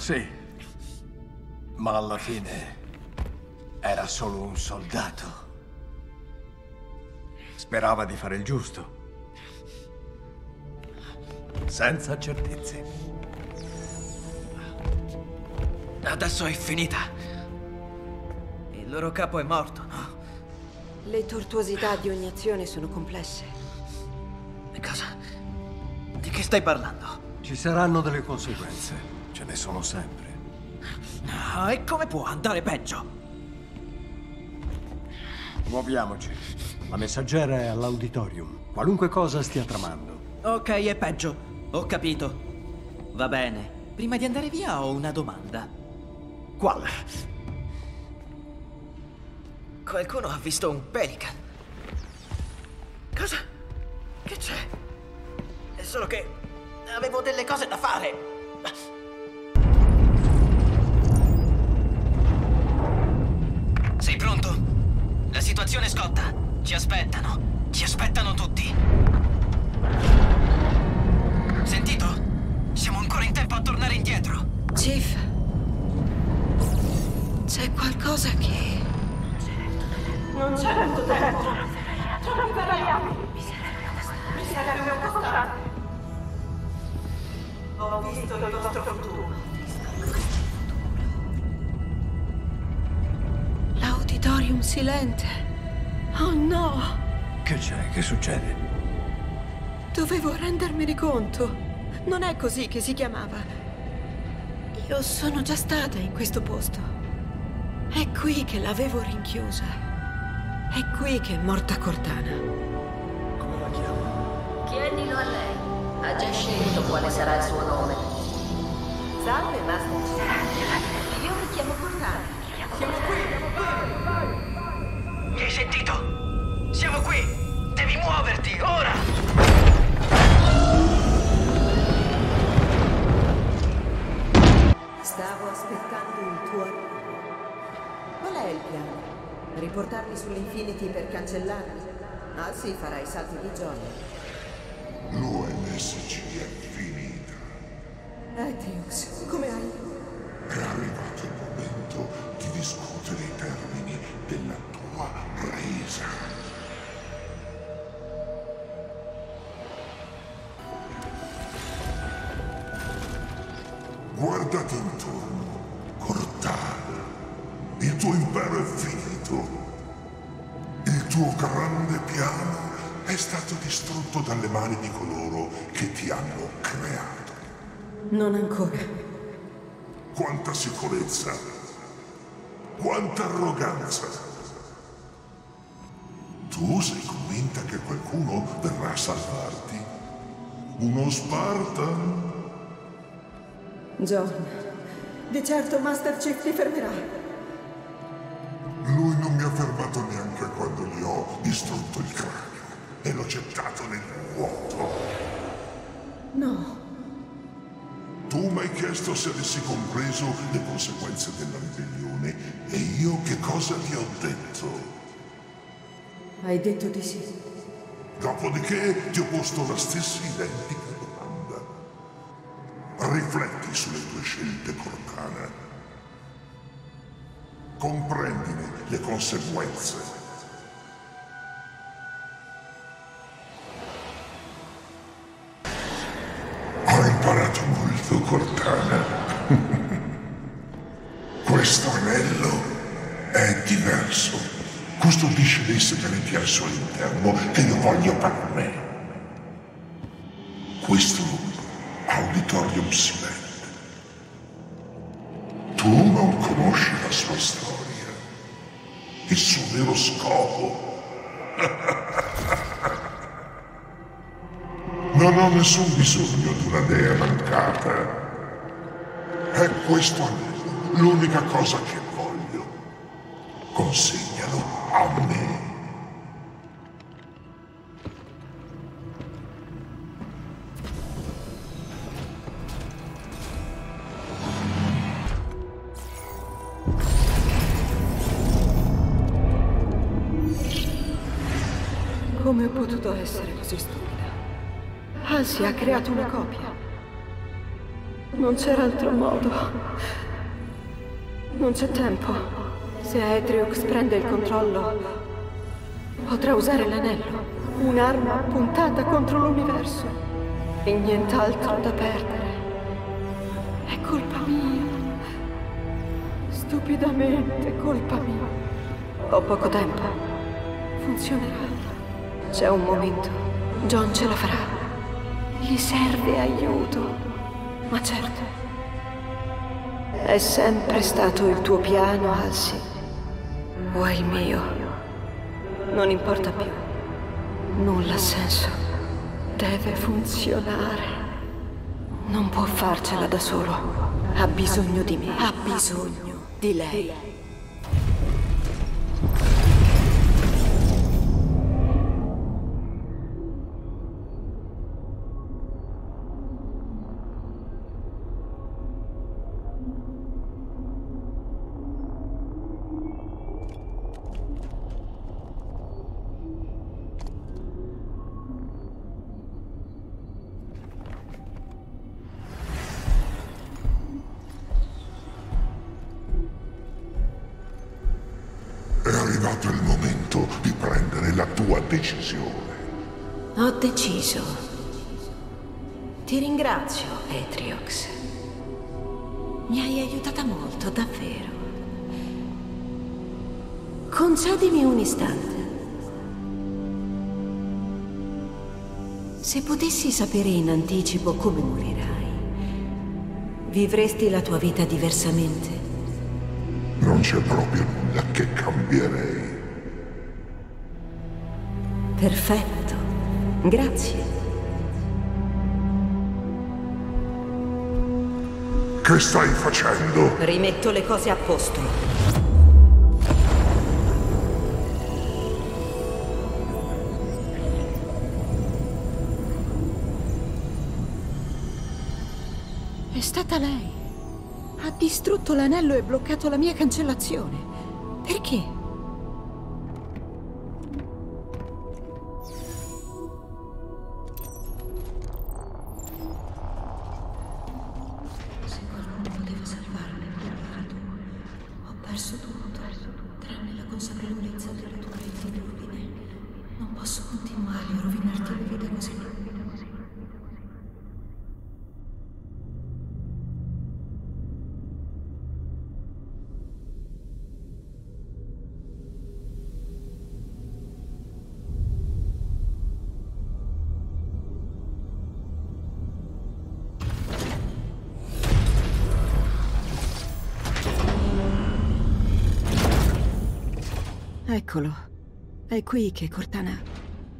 [SPEAKER 8] Sì. Ma alla fine era solo un soldato. Sperava di fare il giusto. Senza certezze.
[SPEAKER 5] Adesso è finita. Il loro capo è morto, no?
[SPEAKER 20] Le tortuosità di ogni azione sono complesse.
[SPEAKER 5] Cosa? Di che stai parlando?
[SPEAKER 8] Ci saranno delle conseguenze. Ne sono sempre.
[SPEAKER 5] Ah, e come può andare peggio?
[SPEAKER 8] Muoviamoci. La messaggera è all'auditorium. Qualunque cosa stia tramando.
[SPEAKER 5] Ok, è peggio. Ho capito. Va bene.
[SPEAKER 21] prima di andare via ho una domanda.
[SPEAKER 22] Quale?
[SPEAKER 21] Qualcuno ha visto un pelican.
[SPEAKER 22] Cosa? Che c'è? È solo che avevo delle cose da fare.
[SPEAKER 5] Sei pronto? La situazione scotta. Ci aspettano. Ci aspettano tutti. Sentito? Siamo ancora in tempo a tornare indietro.
[SPEAKER 11] Chief, c'è qualcosa che...
[SPEAKER 23] Non c'è vento dentro. Non parliamo. Mi serve un costante. Ho visto il vostro futuro.
[SPEAKER 11] L'auditorium silente. Oh no!
[SPEAKER 8] Che c'è? Che succede?
[SPEAKER 11] Dovevo rendermene conto. Non è così che si chiamava. Io sono già stata in questo posto. È qui che l'avevo rinchiusa. È qui che è morta Cortana.
[SPEAKER 12] Chiedilo a lei. Ha già scelto quale sarà il suo nome.
[SPEAKER 23] Salve, Master. Io mi chiamo Cortana. Siamo qui.
[SPEAKER 5] Mi hai sentito? Siamo qui! Devi muoverti, ora!
[SPEAKER 24] Stavo aspettando il tuo arrivo. Qual è il piano? Riportarli sull'Infinity per cancellarli? Ah sì, farai salti di gioia.
[SPEAKER 20] L'ONSC è finita.
[SPEAKER 24] Atrius, come hai?
[SPEAKER 20] È arrivato il momento di discutere i termini della Guardati intorno, Cortana. Il tuo impero è finito. Il tuo grande piano è stato distrutto dalle mani di coloro che ti hanno creato.
[SPEAKER 24] Non ancora.
[SPEAKER 20] Quanta sicurezza! Quanta arroganza! Tu sei convinta che qualcuno verrà a salvarti? Uno Spartan?
[SPEAKER 24] John, di certo Master Chief ti fermerà.
[SPEAKER 20] Lui non mi ha fermato neanche quando gli ho distrutto il cranio e l'ho gettato nel vuoto.
[SPEAKER 24] No,
[SPEAKER 20] Tu mi hai chiesto se avessi compreso le conseguenze della ribellione e io che cosa ti ho detto?
[SPEAKER 24] hai detto di sì.
[SPEAKER 20] Dopodiché ti ho posto la stessa identica sulle tue scelte, Cortana. Comprendine le conseguenze. Ho imparato molto, Cortana. Questo anello è diverso. Custodisce dei segreti al suo interno che io voglio per me. Questo nessun bisogno di una dea mancata. È questo l'unica cosa che voglio. Consegnalo a me.
[SPEAKER 11] Halsey ha creato una copia. Non c'era altro modo. Non c'è tempo. Se Aetriox prende il controllo, potrà usare l'anello. Un'arma puntata contro l'universo. E nient'altro da perdere. È colpa mia. Stupidamente colpa mia. Ho poco tempo. Funzionerà. C'è un momento. John ce la farà. Gli serve aiuto. Ma certo. È sempre stato il tuo piano, Halsey. O è il mio? Non importa più. Nulla ha senso. Deve funzionare. Non può farcela da solo. Ha bisogno di me. Ha bisogno di lei.
[SPEAKER 7] Decisione.
[SPEAKER 11] Ho deciso. Ti ringrazio, Atriox. Mi hai aiutata molto, davvero. Concedimi un istante. Se potessi sapere in anticipo come morirai, vivresti la tua vita diversamente?
[SPEAKER 7] Non c'è proprio nulla che cambierei.
[SPEAKER 11] Perfetto. Grazie.
[SPEAKER 7] Che stai facendo?
[SPEAKER 11] Rimetto le cose a posto. È stata lei. Ha distrutto l'anello e bloccato la mia cancellazione. Perché? Eccolo. È qui che Cortana...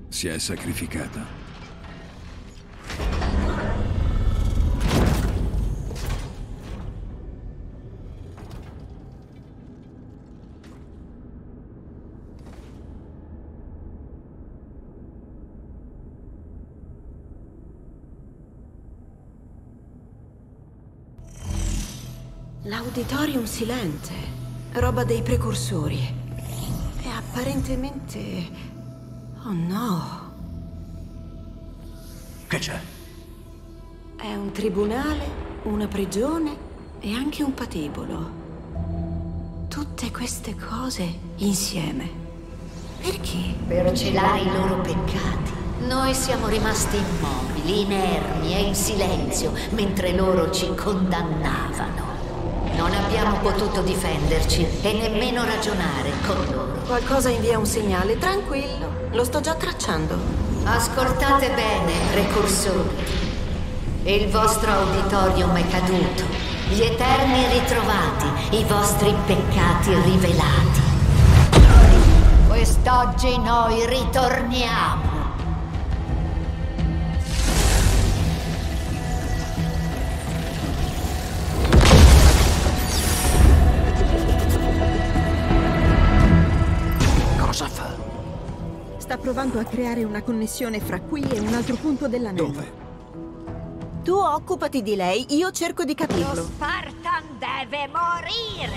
[SPEAKER 25] Si è sacrificata.
[SPEAKER 11] L'auditorium silente. Roba dei precursori. Apparentemente... Oh no.
[SPEAKER 8] Che c'è?
[SPEAKER 11] È un tribunale, una prigione e anche un patibolo. Tutte queste cose insieme. Perché?
[SPEAKER 16] Per celare i loro peccati. Noi siamo rimasti immobili, inermi e in silenzio, mentre loro ci condannavano. Non abbiamo potuto difenderci e nemmeno ragionare con loro.
[SPEAKER 11] Qualcosa invia un segnale. Tranquillo, lo sto già tracciando.
[SPEAKER 16] Ascoltate bene, precursori. Il vostro auditorium è caduto, gli eterni ritrovati, i vostri peccati rivelati. Quest'oggi noi ritorniamo.
[SPEAKER 11] Provando a creare una connessione fra qui e un altro punto dell'anello.
[SPEAKER 8] Dove?
[SPEAKER 11] Tu occupati di lei, io cerco di
[SPEAKER 16] Lo
[SPEAKER 11] capirlo.
[SPEAKER 16] Spartan deve morire!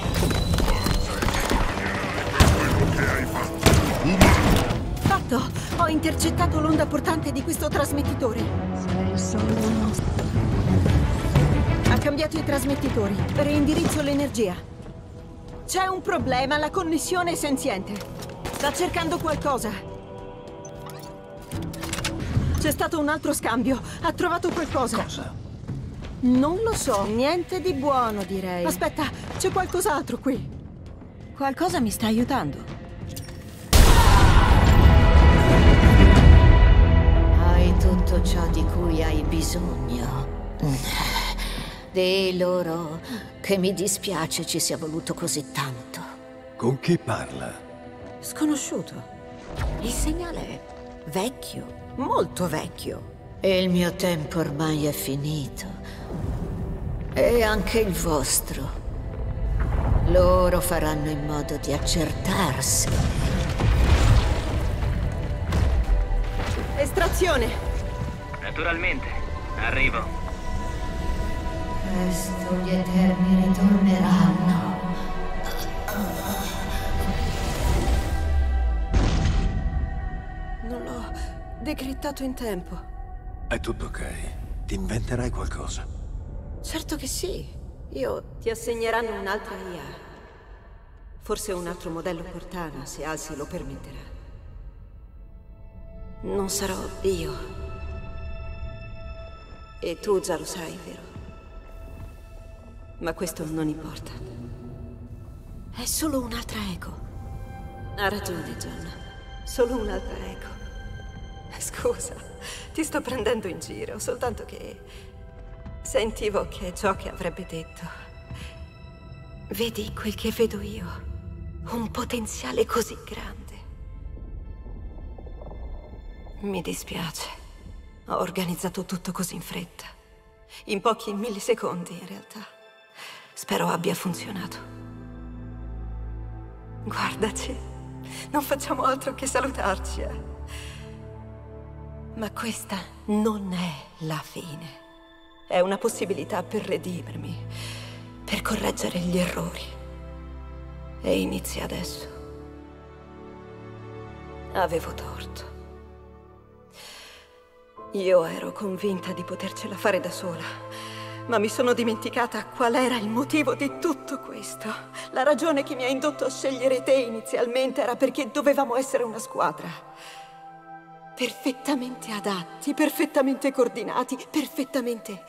[SPEAKER 11] Fatto! Ho intercettato l'onda portante di questo trasmettitore. Sei solo uno. Ha cambiato i trasmettitori. Reindirizzo l'energia. C'è un problema, la connessione è senziente. Sta cercando qualcosa. C'è stato un altro scambio. Ha trovato qualcosa.
[SPEAKER 8] Cosa?
[SPEAKER 11] Non lo so, niente di buono, direi. Aspetta, c'è qualcos'altro qui. Qualcosa mi sta aiutando.
[SPEAKER 16] Hai tutto ciò di cui hai bisogno. Di loro che mi dispiace ci sia voluto così tanto.
[SPEAKER 8] Con chi parla?
[SPEAKER 11] Sconosciuto. Il segnale è vecchio, molto vecchio.
[SPEAKER 16] Il mio tempo ormai è finito. E anche il vostro. Loro faranno in modo di accertarsi.
[SPEAKER 11] Estrazione!
[SPEAKER 26] Naturalmente. Arrivo.
[SPEAKER 16] Presto gli Eterni ritorneranno.
[SPEAKER 11] Decrittato in tempo.
[SPEAKER 8] È tutto ok. Ti inventerai qualcosa.
[SPEAKER 11] Certo che sì. Io ti assegneranno un'altra IA. Forse un altro modello Cortana, se Alsi lo permetterà. Non sarò io. E tu già lo sai, vero? Ma questo non importa. È solo un'altra eco. Ha ragione, John. Solo un'altra eco. Scusa, ti sto prendendo in giro, soltanto che sentivo che ciò che avrebbe detto. Vedi quel che vedo io? Un potenziale così grande. Mi dispiace. Ho organizzato tutto così in fretta. In pochi millisecondi, in realtà. Spero abbia funzionato. Guardaci. Non facciamo altro che salutarci, eh. Ma questa non è la fine. È una possibilità per redimermi, per correggere gli errori. E inizia adesso. Avevo torto. Io ero convinta di potercela fare da sola, ma mi sono dimenticata qual era il motivo di tutto questo. La ragione che mi ha indotto a scegliere te inizialmente era perché dovevamo essere una squadra. Perfettamente adatti, perfettamente coordinati, perfettamente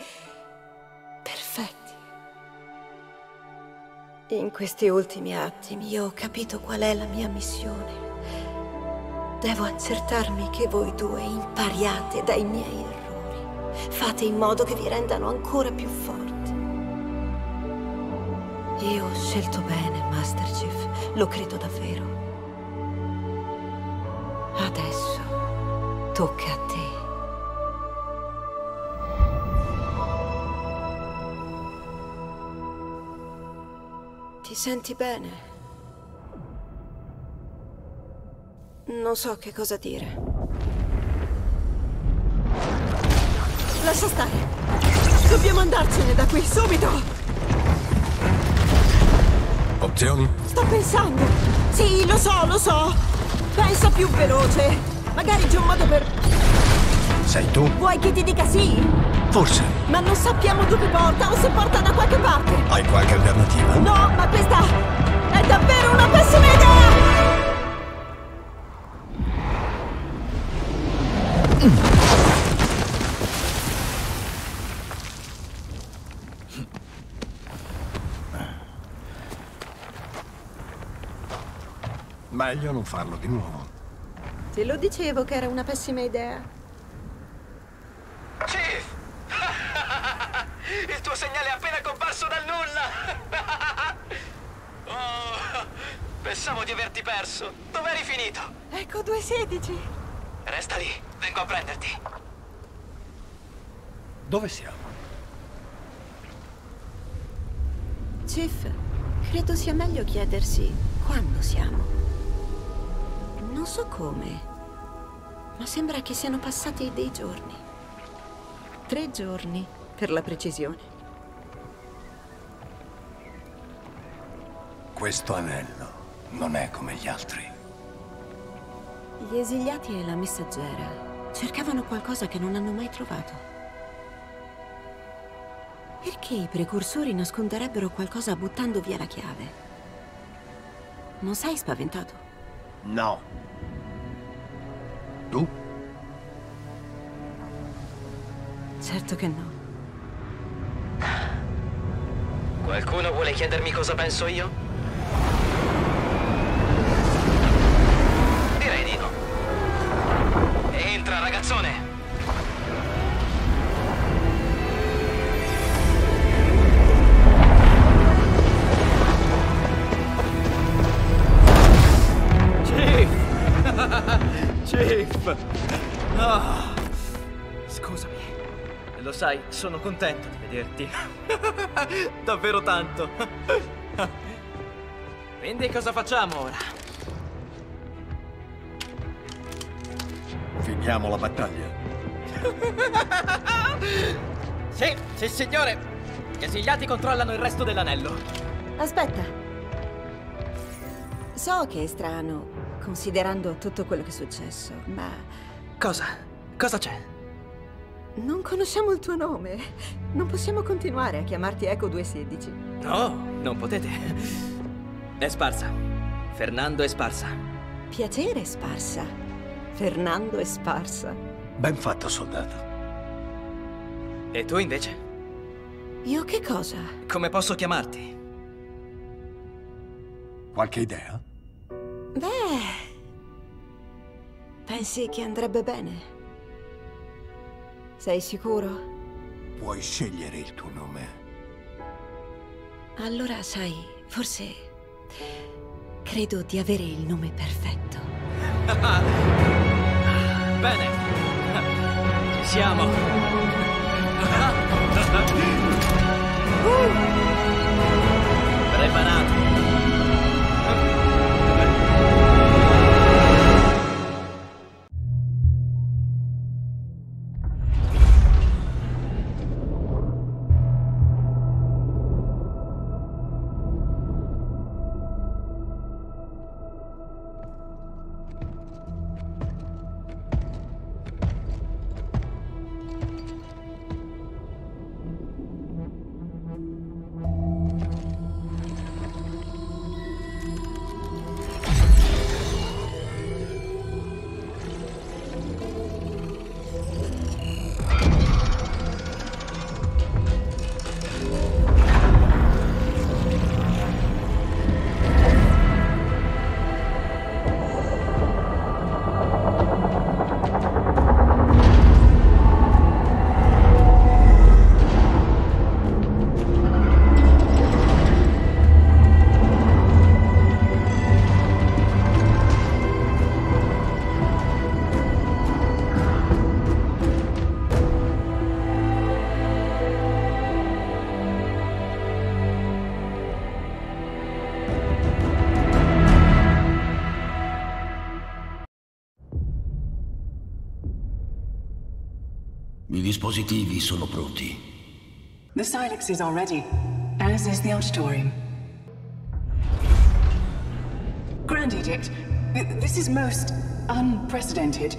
[SPEAKER 11] perfetti. In questi ultimi attimi io ho capito qual è la mia missione. Devo accertarmi che voi due impariate dai miei errori. Fate in modo che vi rendano ancora più forti. Io ho scelto bene, Master Chief. Lo credo davvero. Adesso tocca a te. Ti senti bene? Non so che cosa dire. Lascia stare. Dobbiamo andarcene da qui, subito!
[SPEAKER 8] Opzioni?
[SPEAKER 11] Sto pensando. Sì, lo so, lo so. Pensa più veloce. Magari c'è un modo per...
[SPEAKER 8] Sei tu?
[SPEAKER 11] Vuoi che ti dica sì?
[SPEAKER 8] Forse.
[SPEAKER 11] Ma non sappiamo dove porta o se porta da qualche parte.
[SPEAKER 8] Hai qualche alternativa?
[SPEAKER 11] No, ma questa è davvero una pessima idea!
[SPEAKER 8] Meglio non farlo di nuovo.
[SPEAKER 11] Te lo dicevo che era una pessima idea.
[SPEAKER 5] Chief! Il tuo segnale è appena comparso dal nulla! oh, pensavo di averti perso. Dov'eri finito?
[SPEAKER 11] Ecco due sedici.
[SPEAKER 5] Resta lì, vengo a prenderti.
[SPEAKER 8] Dove siamo?
[SPEAKER 11] Chief, credo sia meglio chiedersi quando siamo. Non so come, ma sembra che siano passati dei giorni. Tre giorni, per la precisione.
[SPEAKER 8] Questo anello non è come gli altri.
[SPEAKER 11] Gli esiliati e la messaggera cercavano qualcosa che non hanno mai trovato. Perché i precursori nasconderebbero qualcosa buttando via la chiave? Non sei spaventato?
[SPEAKER 8] No. Tu?
[SPEAKER 11] Certo che no.
[SPEAKER 26] Qualcuno vuole chiedermi cosa penso io? Direi di no. Entra, ragazzone!
[SPEAKER 5] Sai, sono contento di vederti. Davvero tanto. Quindi cosa facciamo ora?
[SPEAKER 8] Finiamo la battaglia.
[SPEAKER 5] Sì, sì signore. Gli esiliati controllano il resto dell'anello.
[SPEAKER 11] Aspetta. So che è strano, considerando tutto quello che è successo, ma
[SPEAKER 5] Cosa? Cosa c'è?
[SPEAKER 11] Non conosciamo il tuo nome. Non possiamo continuare a chiamarti Eco 216.
[SPEAKER 5] No, non potete. È sparsa. Fernando è sparsa.
[SPEAKER 11] Piacere, Sparsa. Fernando è Sparsa.
[SPEAKER 8] Ben fatto, soldato.
[SPEAKER 5] E tu invece?
[SPEAKER 11] Io che cosa?
[SPEAKER 5] Come posso chiamarti?
[SPEAKER 8] Qualche idea?
[SPEAKER 11] Beh... Pensi che andrebbe bene? Sei sicuro?
[SPEAKER 8] Puoi scegliere il tuo nome.
[SPEAKER 27] Allora, sai, forse... Credo di avere il nome perfetto.
[SPEAKER 5] Bene. Ci siamo. Preparato.
[SPEAKER 10] Dispositivi sono pronti.
[SPEAKER 28] The Silexes are ready, as is the auditorium. Grand Edict, th- this is most unprecedented.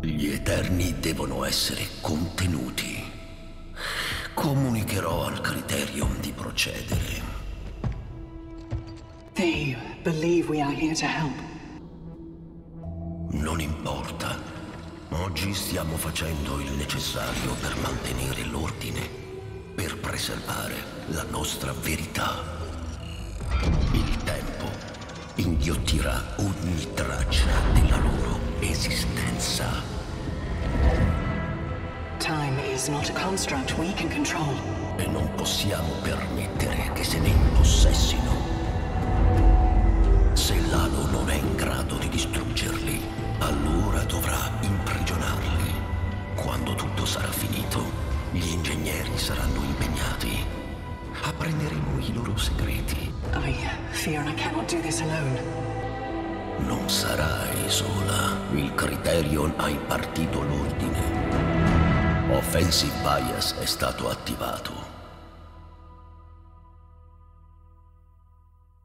[SPEAKER 10] Gli Eterni devono essere contenuti. Comunicherò al Criterion di procedere.
[SPEAKER 28] They believe we are here to help.
[SPEAKER 10] Non importa. Oggi stiamo facendo il necessario per mantenere l'ordine, per preservare la nostra verità. Il tempo inghiottirà ogni traccia della loro esistenza.
[SPEAKER 28] Time is not a construct we can control.
[SPEAKER 10] E non possiamo permettere che se ne impossessino. Se l'Halo non è in grado di distruggerli, allora dovrà imprigionarli. Quando tutto sarà finito, gli ingegneri saranno impegnati. Apprenderemo i loro segreti.
[SPEAKER 28] I fear I cannot do this alone.
[SPEAKER 10] Non sarai sola. Il Criterion ha impartito l'ordine. Offensive Bias è stato attivato.